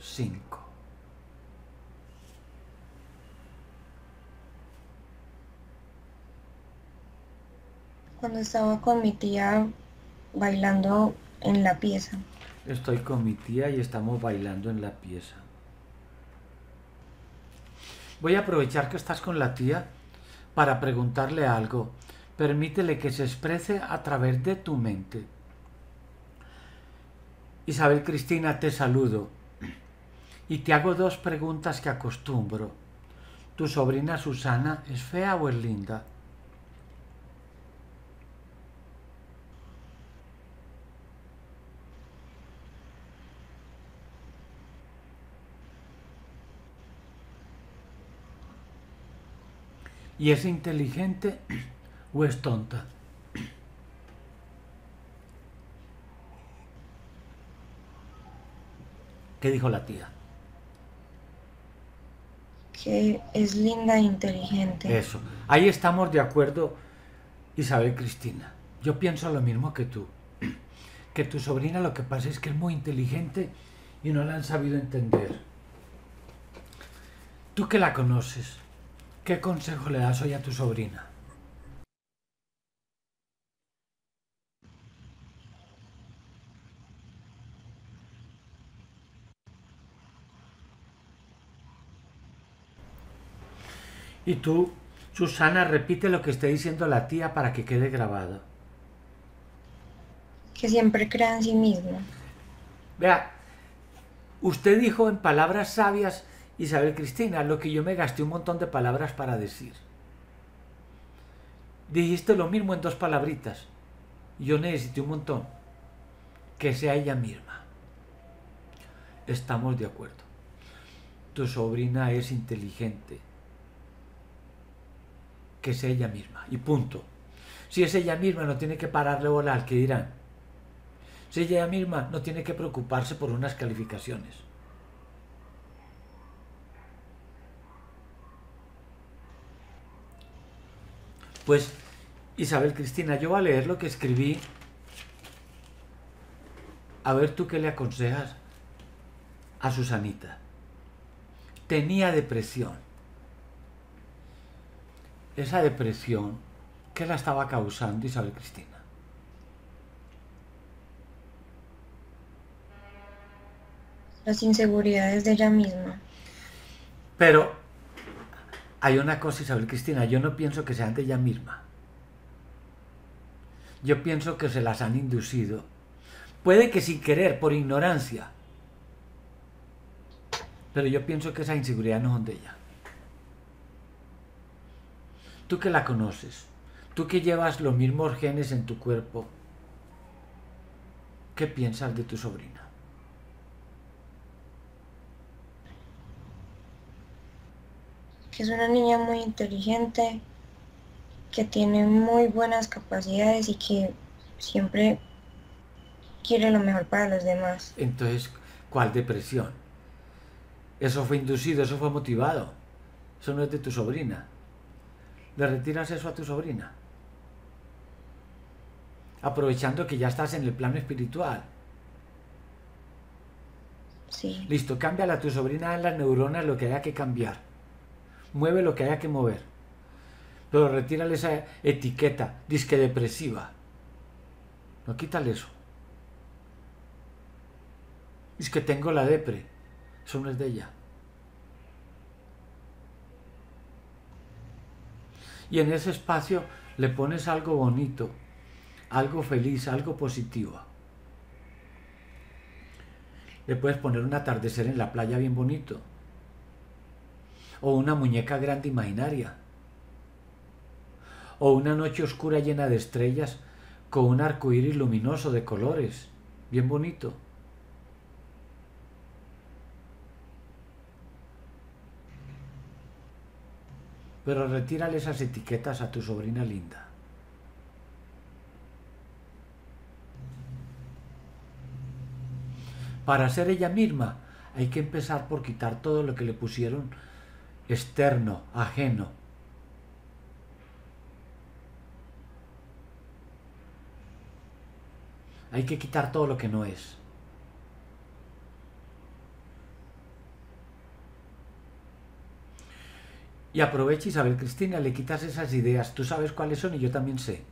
Cinco. Cuando estaba con mi tía bailando en la pieza. Estoy con mi tía y estamos bailando en la pieza. Voy a aprovechar que estás con la tía para preguntarle algo. Permítele que se exprese a través de tu mente. Isabel Cristina, te saludo y te hago dos preguntas que acostumbro. ¿Tu sobrina Susana es fea o es linda? ¿Y es inteligente [clears throat] o es tonta? ¿Qué dijo la tía? Que es linda e inteligente. Eso. Ahí estamos de acuerdo, Isabel Cristina. Yo pienso lo mismo que tú. [clears throat] Que tu sobrina lo que pasa es que es muy inteligente y no la han sabido entender. Tú que la conoces, ¿qué consejo le das hoy a tu sobrina? Y tú, Susana, repite lo que esté diciendo la tía para que quede grabado. Que siempre crea en sí mismo. Vea, usted dijo en palabras sabias, Isabel Cristina, lo que yo me gasté un montón de palabras para decir. Dijiste lo mismo en dos palabritas. Yo necesité un montón. Que sea ella misma. Estamos de acuerdo. Tu sobrina es inteligente que es ella misma. Y punto. Si es ella misma, no tiene que pararle bola al que dirán. Si ella misma, no tiene que preocuparse por unas calificaciones. Pues, Isabel Cristina, yo voy a leer lo que escribí. A ver tú qué le aconsejas a Susanita. Tenía depresión esa depresión, ¿qué la estaba causando Isabel Cristina? Las inseguridades de ella misma. Pero hay una cosa, Isabel Cristina, yo no pienso que sean de ella misma. Yo pienso que se las han inducido. Puede que sin querer, por ignorancia. Pero yo pienso que esa inseguridad no son de ella tú que la conoces, tú que llevas los mismos genes en tu cuerpo, ¿qué piensas de tu sobrina? Que es una niña muy inteligente, que tiene muy buenas capacidades y que siempre quiere lo mejor para los demás. Entonces, ¿cuál depresión? Eso fue inducido, eso fue motivado. Eso no es de tu sobrina le retiras eso a tu sobrina. Aprovechando que ya estás en el plano espiritual. Sí. Listo, cámbiala a tu sobrina en las neuronas lo que haya que cambiar. Mueve lo que haya que mover. Pero retírale esa etiqueta, disque depresiva. No quítale eso. Es que tengo la depre. Eso no es de ella. y en ese espacio le pones algo bonito, algo feliz, algo positivo. Le puedes poner un atardecer en la playa bien bonito. O una muñeca grande imaginaria. O una noche oscura llena de estrellas con un arco iris luminoso de colores, bien bonito. pero retírale esas etiquetas a tu sobrina linda. Para ser ella misma hay que empezar por quitar todo lo que le pusieron externo, ajeno. Hay que quitar todo lo que no es. Y aprovecha Isabel Cristina, le quitas esas ideas. Tú sabes cuáles son y yo también sé.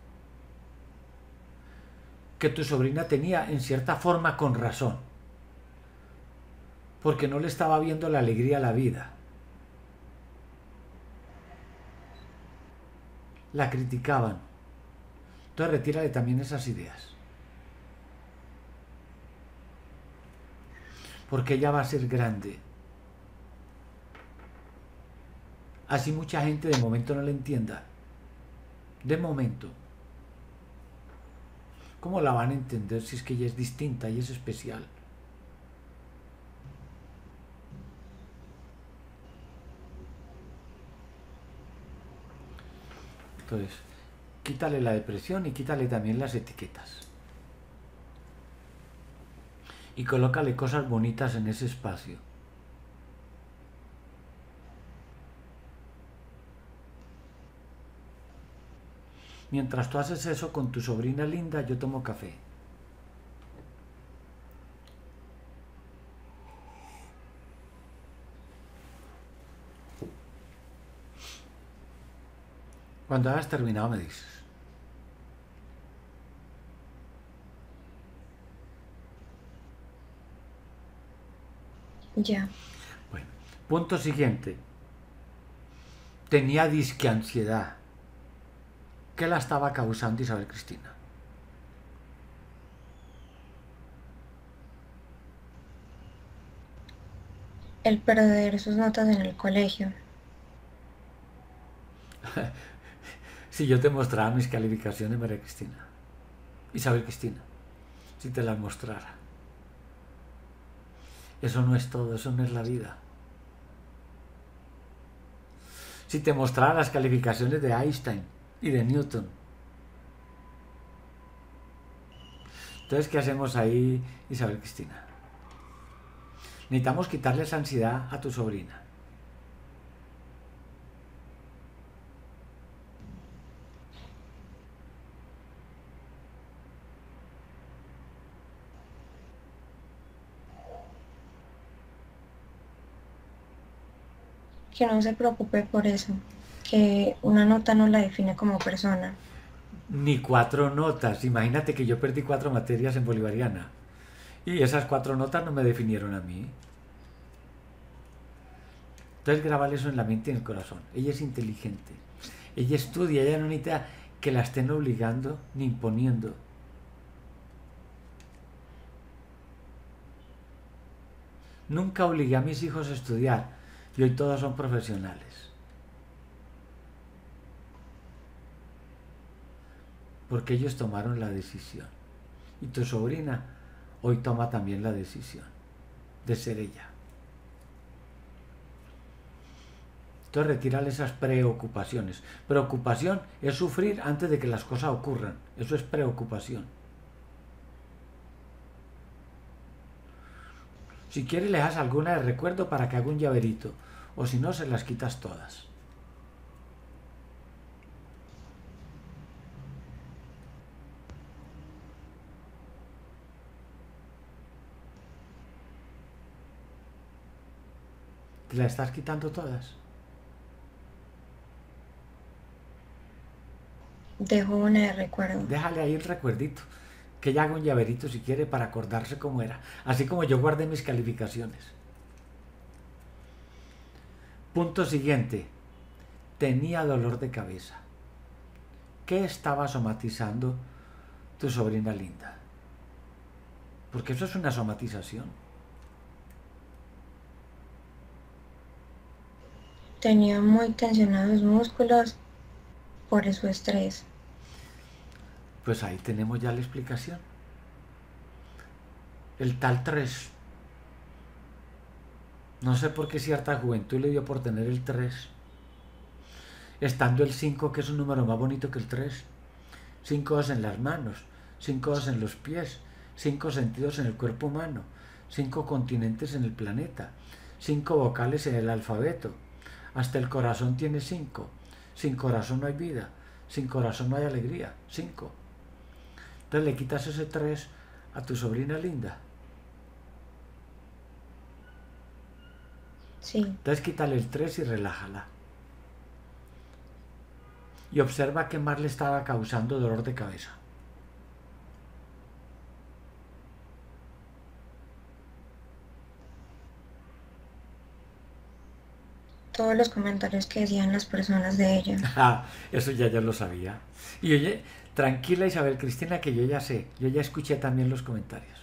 Que tu sobrina tenía en cierta forma con razón. Porque no le estaba viendo la alegría a la vida. La criticaban. Entonces retírale también esas ideas. Porque ella va a ser grande Así mucha gente de momento no le entienda. De momento. ¿Cómo la van a entender si es que ella es distinta y es especial? Entonces, quítale la depresión y quítale también las etiquetas. Y colócale cosas bonitas en ese espacio. Mientras tú haces eso con tu sobrina linda, yo tomo café. Cuando hayas terminado me dices. Ya. Bueno, punto siguiente. Tenía disque ansiedad. ¿Qué la estaba causando Isabel Cristina? El perder sus notas en el colegio. [laughs] si yo te mostrara mis calificaciones, María Cristina, Isabel Cristina, si te las mostrara. Eso no es todo, eso no es la vida. Si te mostrara las calificaciones de Einstein y de Newton. Entonces, ¿qué hacemos ahí, Isabel Cristina? Necesitamos quitarle esa ansiedad a tu sobrina. Que no se preocupe por eso, que una nota no la define como persona. Ni cuatro notas. Imagínate que yo perdí cuatro materias en bolivariana. Y esas cuatro notas no me definieron a mí. Entonces grabar eso en la mente y en el corazón. Ella es inteligente. Ella estudia, ella no necesita que la estén obligando ni imponiendo. Nunca obligué a mis hijos a estudiar y hoy todos son profesionales. Porque ellos tomaron la decisión. Y tu sobrina hoy toma también la decisión de ser ella. Entonces retírale esas preocupaciones. Preocupación es sufrir antes de que las cosas ocurran. Eso es preocupación. Si quieres le das alguna de recuerdo para que haga un llaverito. O si no, se las quitas todas. ¿Te las estás quitando todas? Dejo una de recuerdo. Déjale ahí el recuerdito. Que ella haga un llaverito si quiere para acordarse cómo era. Así como yo guardé mis calificaciones. Punto siguiente. Tenía dolor de cabeza. ¿Qué estaba somatizando tu sobrina linda? Porque eso es una somatización. Tenía muy tensionados músculos por su estrés. Pues ahí tenemos ya la explicación. El tal 3. No sé por qué cierta juventud le dio por tener el 3. Estando el 5, que es un número más bonito que el 3. 5 dos en las manos, 5 dos en los pies, 5 sentidos en el cuerpo humano, 5 continentes en el planeta, 5 vocales en el alfabeto. Hasta el corazón tiene 5. Sin corazón no hay vida, sin corazón no hay alegría. 5. Entonces le quitas ese 3 a tu sobrina linda. Sí. Entonces quítale el 3 y relájala. Y observa qué más le estaba causando dolor de cabeza. Todos los comentarios que decían las personas de ella. [laughs] Ah, eso ya yo lo sabía. Y oye, tranquila Isabel Cristina, que yo ya sé, yo ya escuché también los comentarios.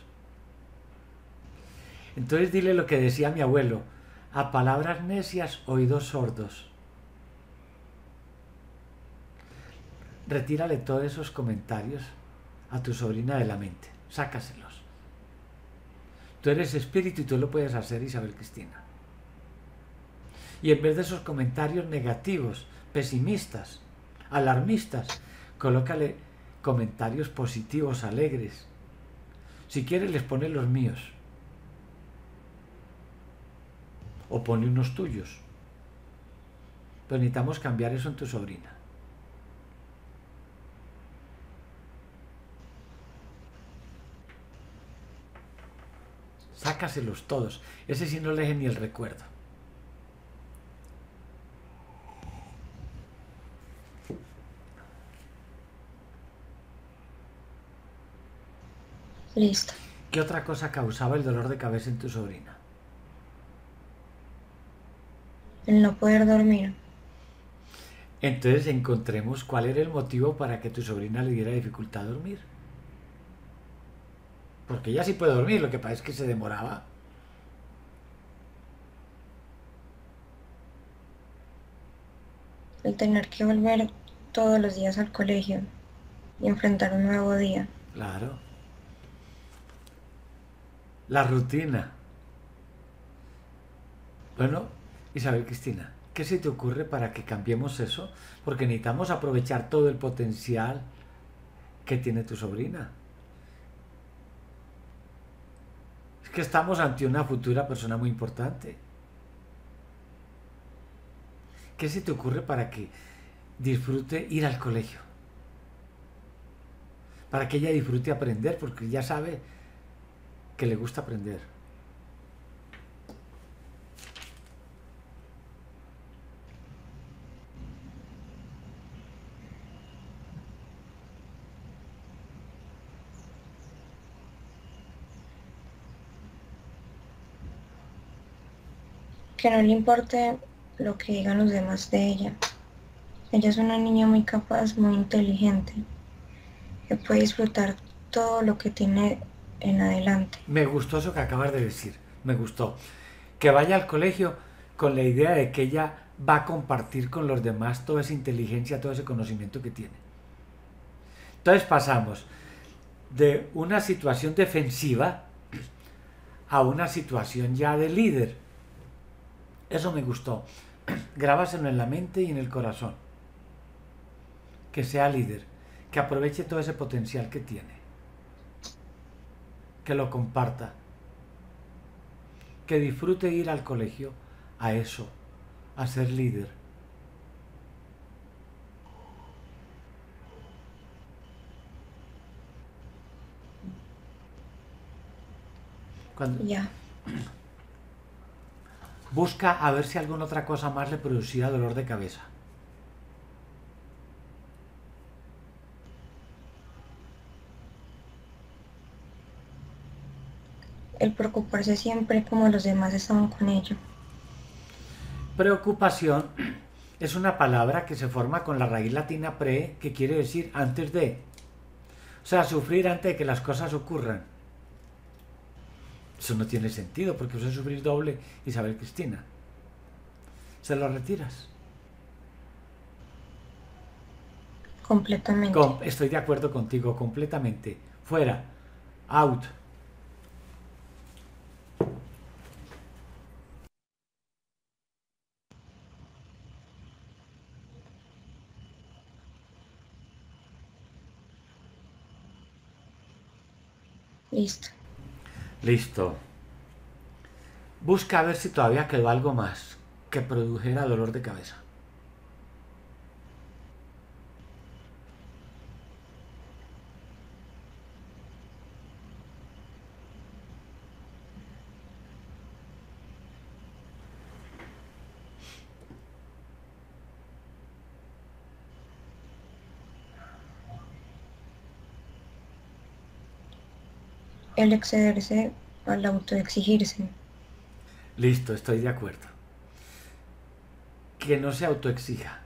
Entonces dile lo que decía mi abuelo, a palabras necias, oídos sordos. Retírale todos esos comentarios a tu sobrina de la mente, sácaselos. Tú eres espíritu y tú lo puedes hacer, Isabel Cristina. Y en vez de esos comentarios negativos, pesimistas, alarmistas. Colócale comentarios positivos, alegres. Si quieres, les pone los míos. O pone unos tuyos. Pero necesitamos cambiar eso en tu sobrina. Sácaselos todos. Ese sí no le ni el recuerdo. Listo. ¿Qué otra cosa causaba el dolor de cabeza en tu sobrina? El no poder dormir. Entonces encontremos cuál era el motivo para que tu sobrina le diera dificultad a dormir. Porque ella sí puede dormir, lo que pasa es que se demoraba. El tener que volver todos los días al colegio y enfrentar un nuevo día. Claro. La rutina. Bueno, Isabel Cristina, ¿qué se te ocurre para que cambiemos eso? Porque necesitamos aprovechar todo el potencial que tiene tu sobrina. Es que estamos ante una futura persona muy importante. ¿Qué se te ocurre para que disfrute ir al colegio? Para que ella disfrute aprender, porque ya sabe que le gusta aprender. Que no le importe lo que digan los demás de ella. Ella es una niña muy capaz, muy inteligente, que puede disfrutar todo lo que tiene en adelante. Me gustó eso que acabas de decir, me gustó. Que vaya al colegio con la idea de que ella va a compartir con los demás toda esa inteligencia, todo ese conocimiento que tiene. Entonces pasamos de una situación defensiva a una situación ya de líder. Eso me gustó. Grábaselo en la mente y en el corazón. Que sea líder, que aproveche todo ese potencial que tiene que lo comparta, que disfrute ir al colegio a eso, a ser líder. Cuando Ya. busca a ver si alguna otra cosa más le producía dolor de cabeza. El preocuparse siempre como los demás estaban con ello. Preocupación es una palabra que se forma con la raíz latina pre, que quiere decir antes de. O sea, sufrir antes de que las cosas ocurran. Eso no tiene sentido, porque eso es sufrir doble, Isabel Cristina. Se lo retiras. Completamente. Com- estoy de acuerdo contigo, completamente. Fuera. Out. Listo. Listo. Busca a ver si todavía quedó algo más que produjera dolor de cabeza. El excederse al autoexigirse. Listo, estoy de acuerdo. Que no se autoexija.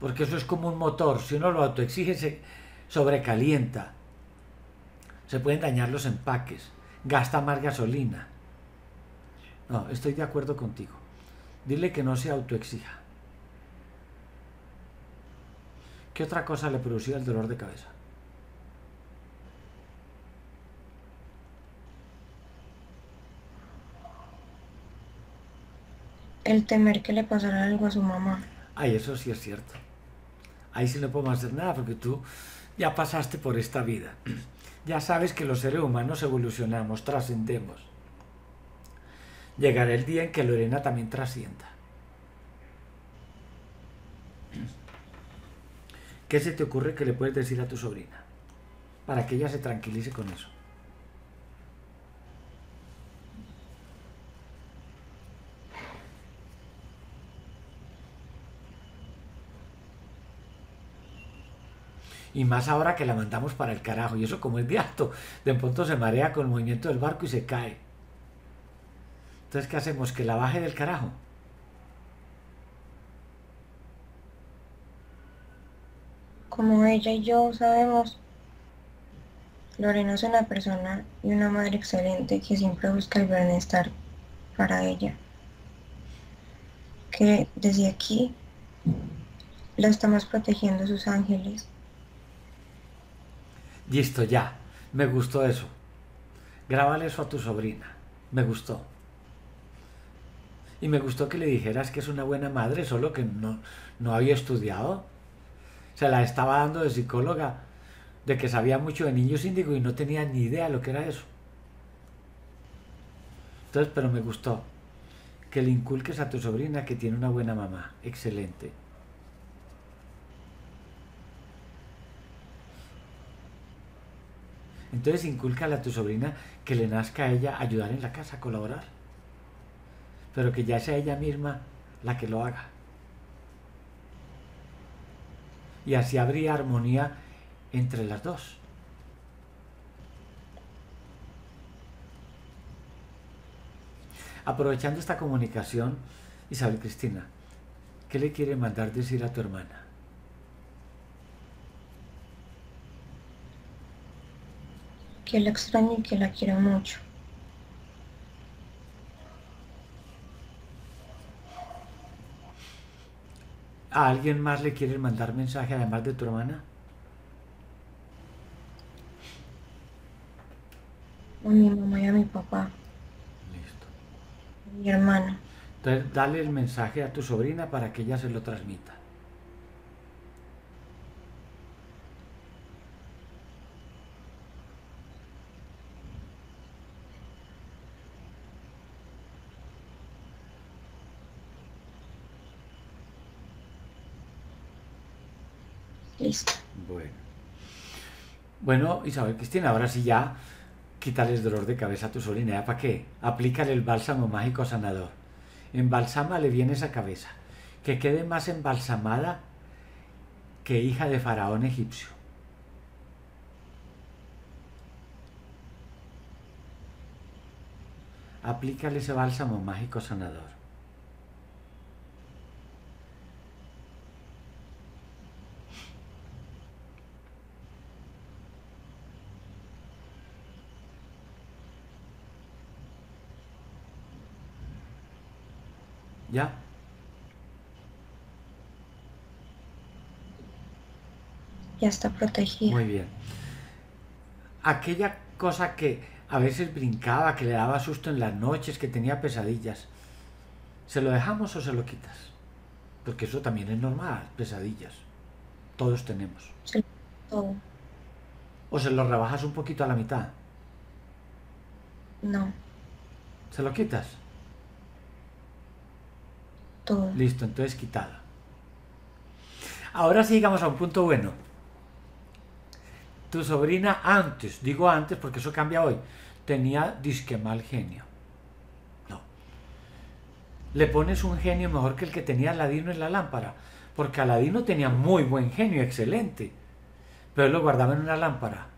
Porque eso es como un motor. Si uno lo autoexige, se sobrecalienta. Se pueden dañar los empaques. Gasta más gasolina. No, estoy de acuerdo contigo. Dile que no se autoexija. ¿Qué otra cosa le producía el dolor de cabeza? El temer que le pasara algo a su mamá. Ay, eso sí es cierto. ahí sí no podemos hacer nada porque tú ya pasaste por esta vida. Ya sabes que los seres humanos evolucionamos, trascendemos. Llegará el día en que Lorena también trascienda. ¿Qué se te ocurre que le puedes decir a tu sobrina? Para que ella se tranquilice con eso. Y más ahora que la mandamos para el carajo. Y eso como es de alto, de pronto se marea con el movimiento del barco y se cae. Entonces, ¿qué hacemos? Que la baje del carajo. Como ella y yo sabemos, Lorena es una persona y una madre excelente que siempre busca el bienestar para ella. Que desde aquí la estamos protegiendo sus ángeles Listo, ya. Me gustó eso. Grábale eso a tu sobrina. Me gustó. Y me gustó que le dijeras que es una buena madre, solo que no, no había estudiado. Se la estaba dando de psicóloga, de que sabía mucho de niños índigo y no tenía ni idea de lo que era eso. Entonces, pero me gustó que le inculques a tu sobrina que tiene una buena mamá. Excelente. Entonces inculcale a tu sobrina que le nazca a ella ayudar en la casa, colaborar. Pero que ya sea ella misma la que lo haga. Y así habría armonía entre las dos. Aprovechando esta comunicación, Isabel Cristina, ¿qué le quiere mandar decir a tu hermana? Que la extraño y que la quiero mucho. ¿A alguien más le quieres mandar mensaje además de tu hermana? A mi mamá y a mi papá. Listo. A mi hermana. Entonces, dale el mensaje a tu sobrina para que ella se lo transmita. Bueno. Bueno, Isabel Cristina, ahora sí ya quítale el dolor de cabeza a tu sobrina. ¿Ya para qué? Aplícale el bálsamo mágico sanador. Embalsámale bien esa cabeza. Que quede más embalsamada que hija de faraón egipcio. Aplícale ese bálsamo mágico sanador. ¿Ya? Ya está protegida. Muy bien. Aquella cosa que a veces brincaba, que le daba susto en las noches, que tenía pesadillas, ¿se lo dejamos o se lo quitas? Porque eso también es normal, pesadillas. Todos tenemos. Sí, todo. ¿O se lo rebajas un poquito a la mitad? No, ¿Se lo quitas? Listo, entonces quitada. Ahora sí llegamos a un punto bueno. Tu sobrina antes, digo antes porque eso cambia hoy, tenía disque mal genio. No. Le pones un genio mejor que el que tenía Aladino en la lámpara, porque Aladino tenía muy buen genio, excelente, pero él lo guardaba en una lámpara.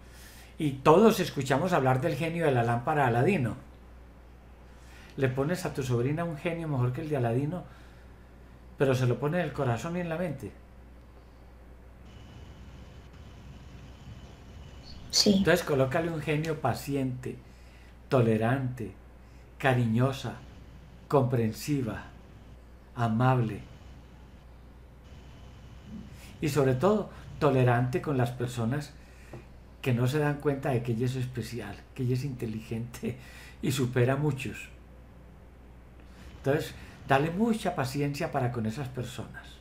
Y todos escuchamos hablar del genio de la lámpara Aladino. Le pones a tu sobrina un genio mejor que el de Aladino, pero se lo pone en el corazón y en la mente. Sí, Entonces colócale un genio paciente, tolerante, cariñosa, comprensiva, amable. Y sobre todo, tolerante con las personas que no se dan cuenta de que ella es especial, que ella es inteligente y supera a muchos. Entonces, dale mucha paciencia para con esas personas.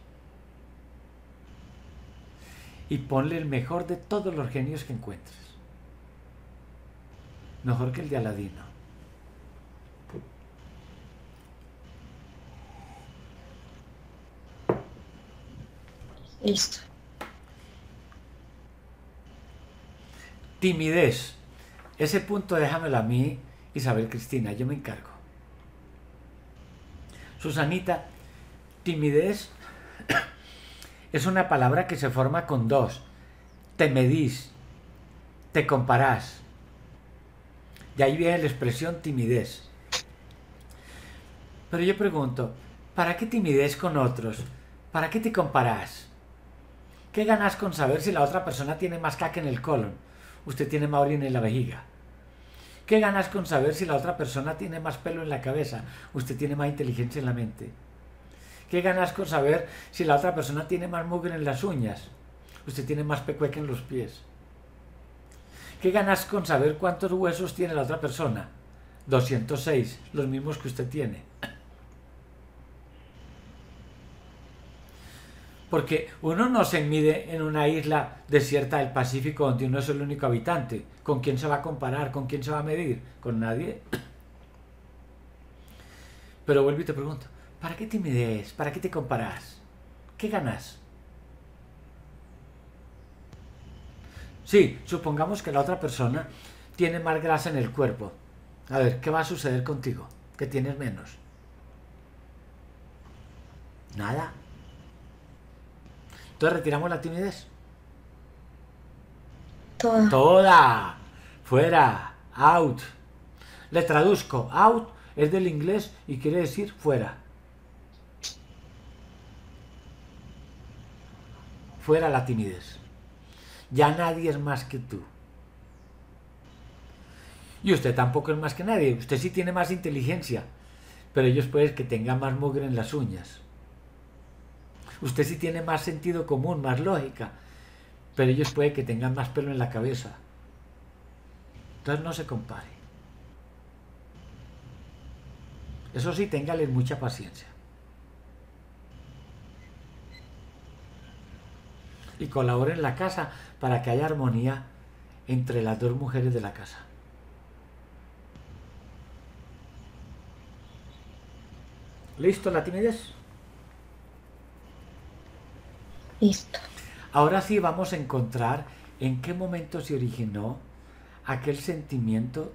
y ponle el mejor de todos los genios que encuentres. Mejor que el de Aladino. Listo. Timidez. Ese punto déjamelo a mí, Isabel Cristina, yo me encargo. Susanita, timidez es una palabra que se forma con dos. Te medís, te comparás. De ahí viene la expresión timidez. Pero yo pregunto, ¿para qué timidez con otros? ¿Para qué te comparás? ¿Qué ganas con saber si la otra persona tiene más caca en el colon? Usted tiene orina en la vejiga. ¿Qué ganas con saber si la otra persona tiene más pelo en la cabeza? Usted tiene más inteligencia en la mente. ¿Qué ganas con saber si la otra persona tiene más mugre en las uñas? Usted tiene más pecueque en los pies. ¿Qué ganas con saber cuántos huesos tiene la otra persona? 206, los mismos que usted tiene. Porque uno no se mide en una isla desierta del Pacífico donde uno es el único habitante. ¿Con quién se va a comparar? ¿Con quién se va a medir? Con nadie. Pero vuelvo y te pregunto, ¿para qué timidez? ¿Para qué te comparas? ¿Qué ganas? Sí, supongamos que la otra persona tiene más grasa en el cuerpo. A ver, ¿qué va a suceder contigo? Que tienes menos. Nada. Entonces retiramos la timidez. Toda. Toda. Fuera. Out. Le traduzco. Out es del inglés y quiere decir fuera. Fuera la timidez. Ya nadie es más que tú. Y usted tampoco es más que nadie. Usted sí tiene más inteligencia. Pero ellos pueden que tengan más mugre en las uñas. Usted sí tiene más sentido común, más lógica, pero ellos puede que tengan más pelo en la cabeza. Entonces no se compare. Eso sí, téngale mucha paciencia. Y colabore en la casa para que haya armonía entre las dos mujeres de la casa. ¿Listo la timidez? Listo. Ahora sí vamos a encontrar en qué momento se originó aquel sentimiento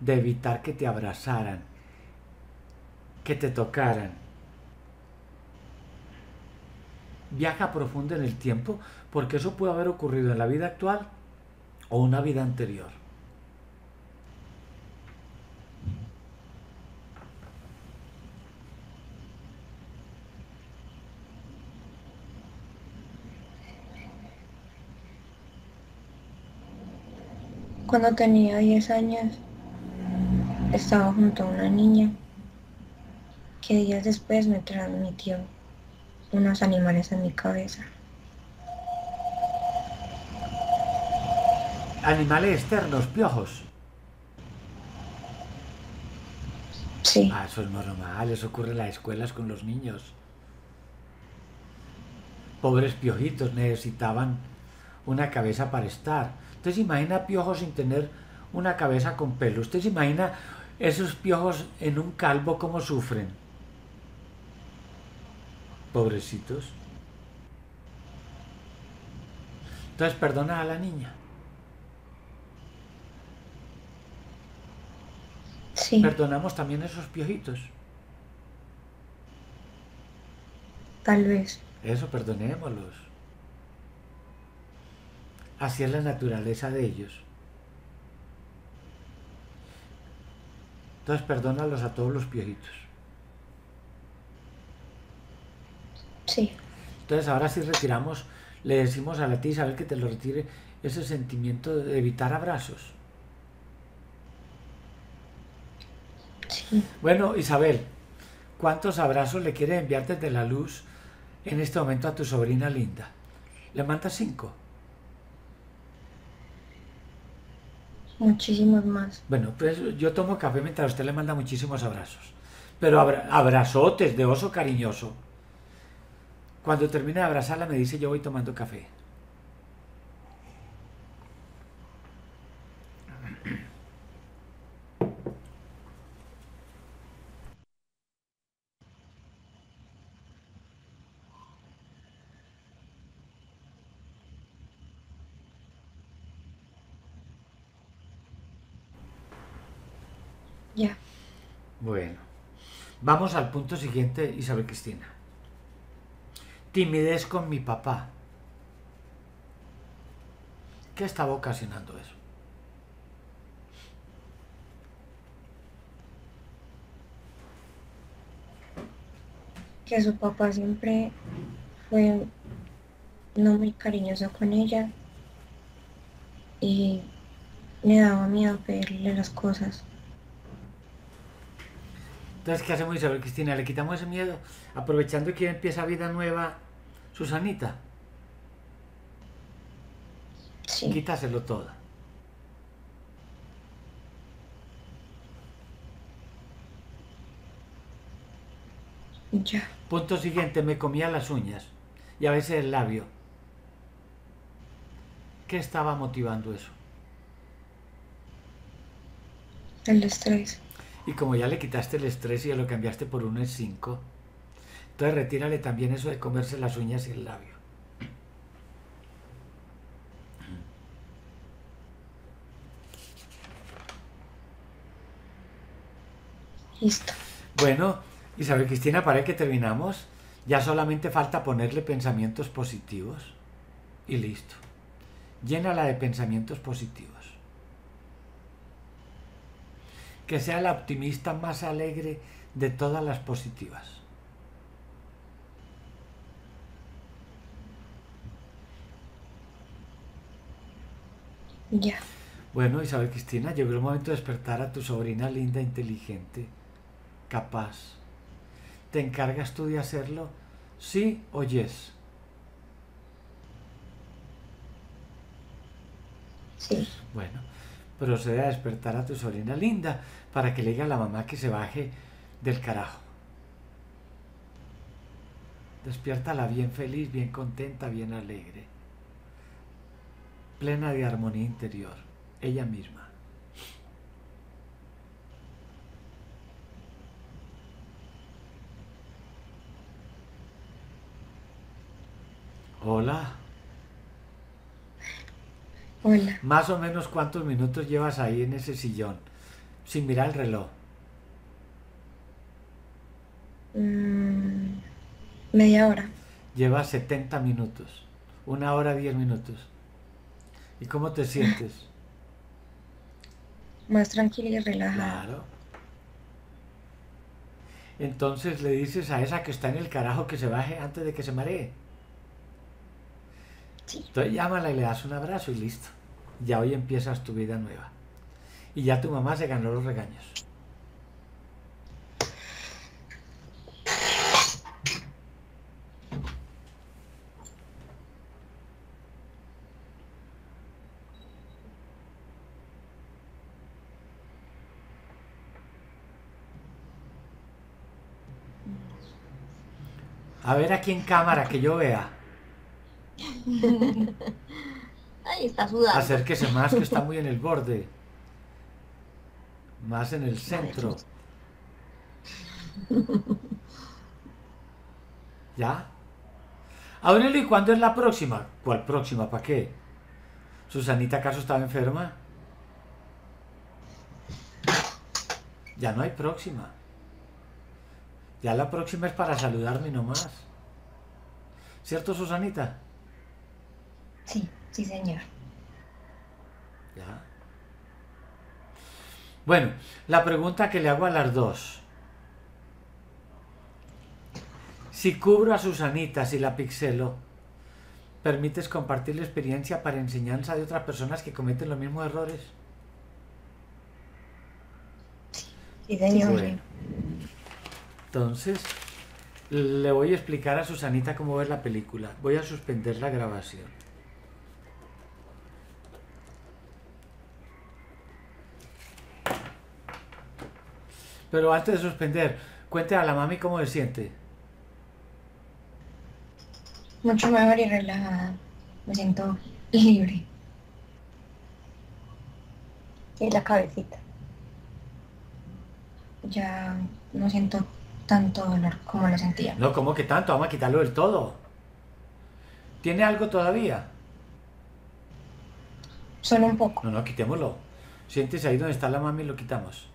de evitar que te abrazaran, que te tocaran. Viaja profundo en el tiempo porque eso puede haber ocurrido en la vida actual o una vida anterior. Cuando tenía 10 años, estaba junto a una niña que días después me transmitió unos animales en mi cabeza. Animales externos, piojos. Sí, Ah, eso es normal, eso ocurre en las escuelas con los niños. Pobres piojitos necesitaban una cabeza para estar. Usted se imagina piojos sin tener una cabeza con pelo. Usted se imagina esos piojos en un calvo cómo sufren. Pobrecitos. Entonces perdona a la niña. sí, Perdonamos también esos piojitos. tal vez. Eso, perdonémoslos. Así es la naturaleza de ellos. Entonces, perdónalos a todos los piojitos. Sí, Entonces, ahora sí retiramos, le decimos a la tía Isabel que te lo retire ese sentimiento de evitar abrazos. sí. Bueno, Isabel, ¿cuántos abrazos le quieres enviar desde la luz en este momento a tu sobrina linda? ¿Le mandas cinco? Muchísimos más. Bueno, pues yo tomo café mientras usted le manda muchísimos abrazos. Pero abra- abrazotes de oso cariñoso. Cuando termine de abrazarla me dice yo voy tomando café. Ya. Bueno, vamos al punto siguiente, Isabel Cristina. Timidez con mi papá. ¿Qué estaba ocasionando eso? Que su papá siempre fue no muy cariñoso con ella y le daba miedo pedirle las cosas. Entonces, ¿qué hacemos Isabel Cristina? ¿Le quitamos ese miedo? Aprovechando que empieza vida nueva, Susanita. Sí. Quítaselo todo. Ya. Punto siguiente, me comía las uñas y a veces el labio. ¿Qué estaba motivando eso? El estrés. Y como ya le quitaste el estrés y ya lo cambiaste por uno es 5, entonces retírale también eso de comerse las uñas y el labio. Listo. Bueno, Isabel Cristina, para que terminamos, ya solamente falta ponerle pensamientos positivos y listo. Llénala de pensamientos positivos. Que sea la optimista más alegre de todas las positivas. Ya. Bueno, Isabel Cristina, llegó el momento de despertar a tu sobrina linda, inteligente, capaz. ¿Te encargas tú de hacerlo? ¿Sí o yes? Sí. Bueno, procede a despertar a tu sobrina linda para que le diga a la mamá que se baje del carajo. Despiértala bien feliz, bien contenta, bien alegre. Plena de armonía interior, ella misma. Hola. Hola. Más o menos cuántos minutos llevas ahí en ese sillón, sin mirar el reloj. Mm, media hora. Llevas 70 minutos, una hora 10 minutos. ¿Y cómo te sientes? [laughs] Más tranquila y relajada. Claro. Entonces le dices a esa que está en el carajo que se baje antes de que se maree. Entonces llámala y le das un abrazo y listo. Ya hoy empiezas tu vida nueva. Y ya tu mamá se ganó los regaños. A ver aquí en cámara que yo vea. [laughs] Ahí está sudando. Acérquese más que está muy en el borde. [laughs] Más en el centro. [laughs] ¿Ya? Aurelio, ¿y cuándo es la próxima? ¿Cuál próxima? ¿Para qué? ¿Susanita acaso estaba enferma? Ya no hay próxima. Ya la próxima es para saludarme nomás. ¿Cierto, Susanita? Sí, sí, señor. Ya. Bueno, la pregunta que le hago a las dos. Si cubro a Susanita, si la pixelo, ¿permites compartir la experiencia para enseñanza de otras personas que cometen los mismos errores? Sí, señor. Bueno. Entonces, le voy a explicar a Susanita cómo ver la película. Voy a suspender la grabación. Pero antes de suspender, cuente a la mami cómo se siente. Mucho mejor y relajada. Me siento libre. Y la cabecita. Ya no siento tanto dolor como lo sentía. No, ¿cómo que tanto? Vamos a quitarlo del todo. ¿Tiene algo todavía? Solo un poco. No, no, quitémoslo. Siéntese ahí donde está la mami y lo quitamos.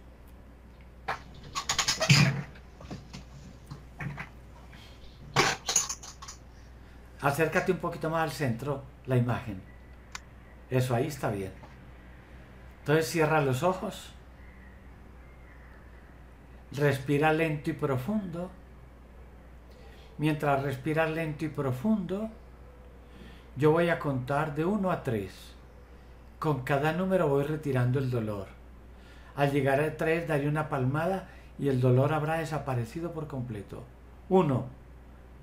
Acércate un poquito más al centro la imagen. Eso ahí está bien. Entonces cierra los ojos. Respira lento y profundo. Mientras respiras lento y profundo, yo voy a contar de 1 a 3. Con cada número voy retirando el dolor. Al llegar a 3 daré una palmada y el dolor habrá desaparecido por completo. 1.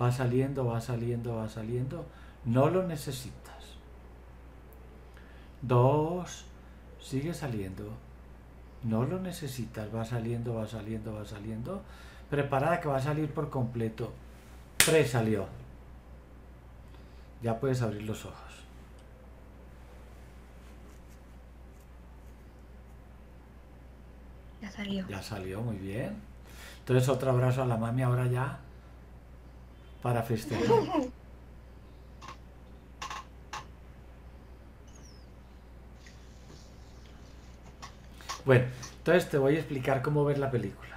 Va saliendo, va saliendo, va saliendo. No lo necesitas. 2. Sigue saliendo. No lo necesitas. Va saliendo, va saliendo, va saliendo. Preparada que va a salir por completo. 3 salió. Ya puedes abrir los ojos. Ya salió. Ya salió, muy bien. Entonces otro abrazo a la mami ahora ya para festejar. [laughs] Bueno, entonces te voy a explicar cómo ver la película.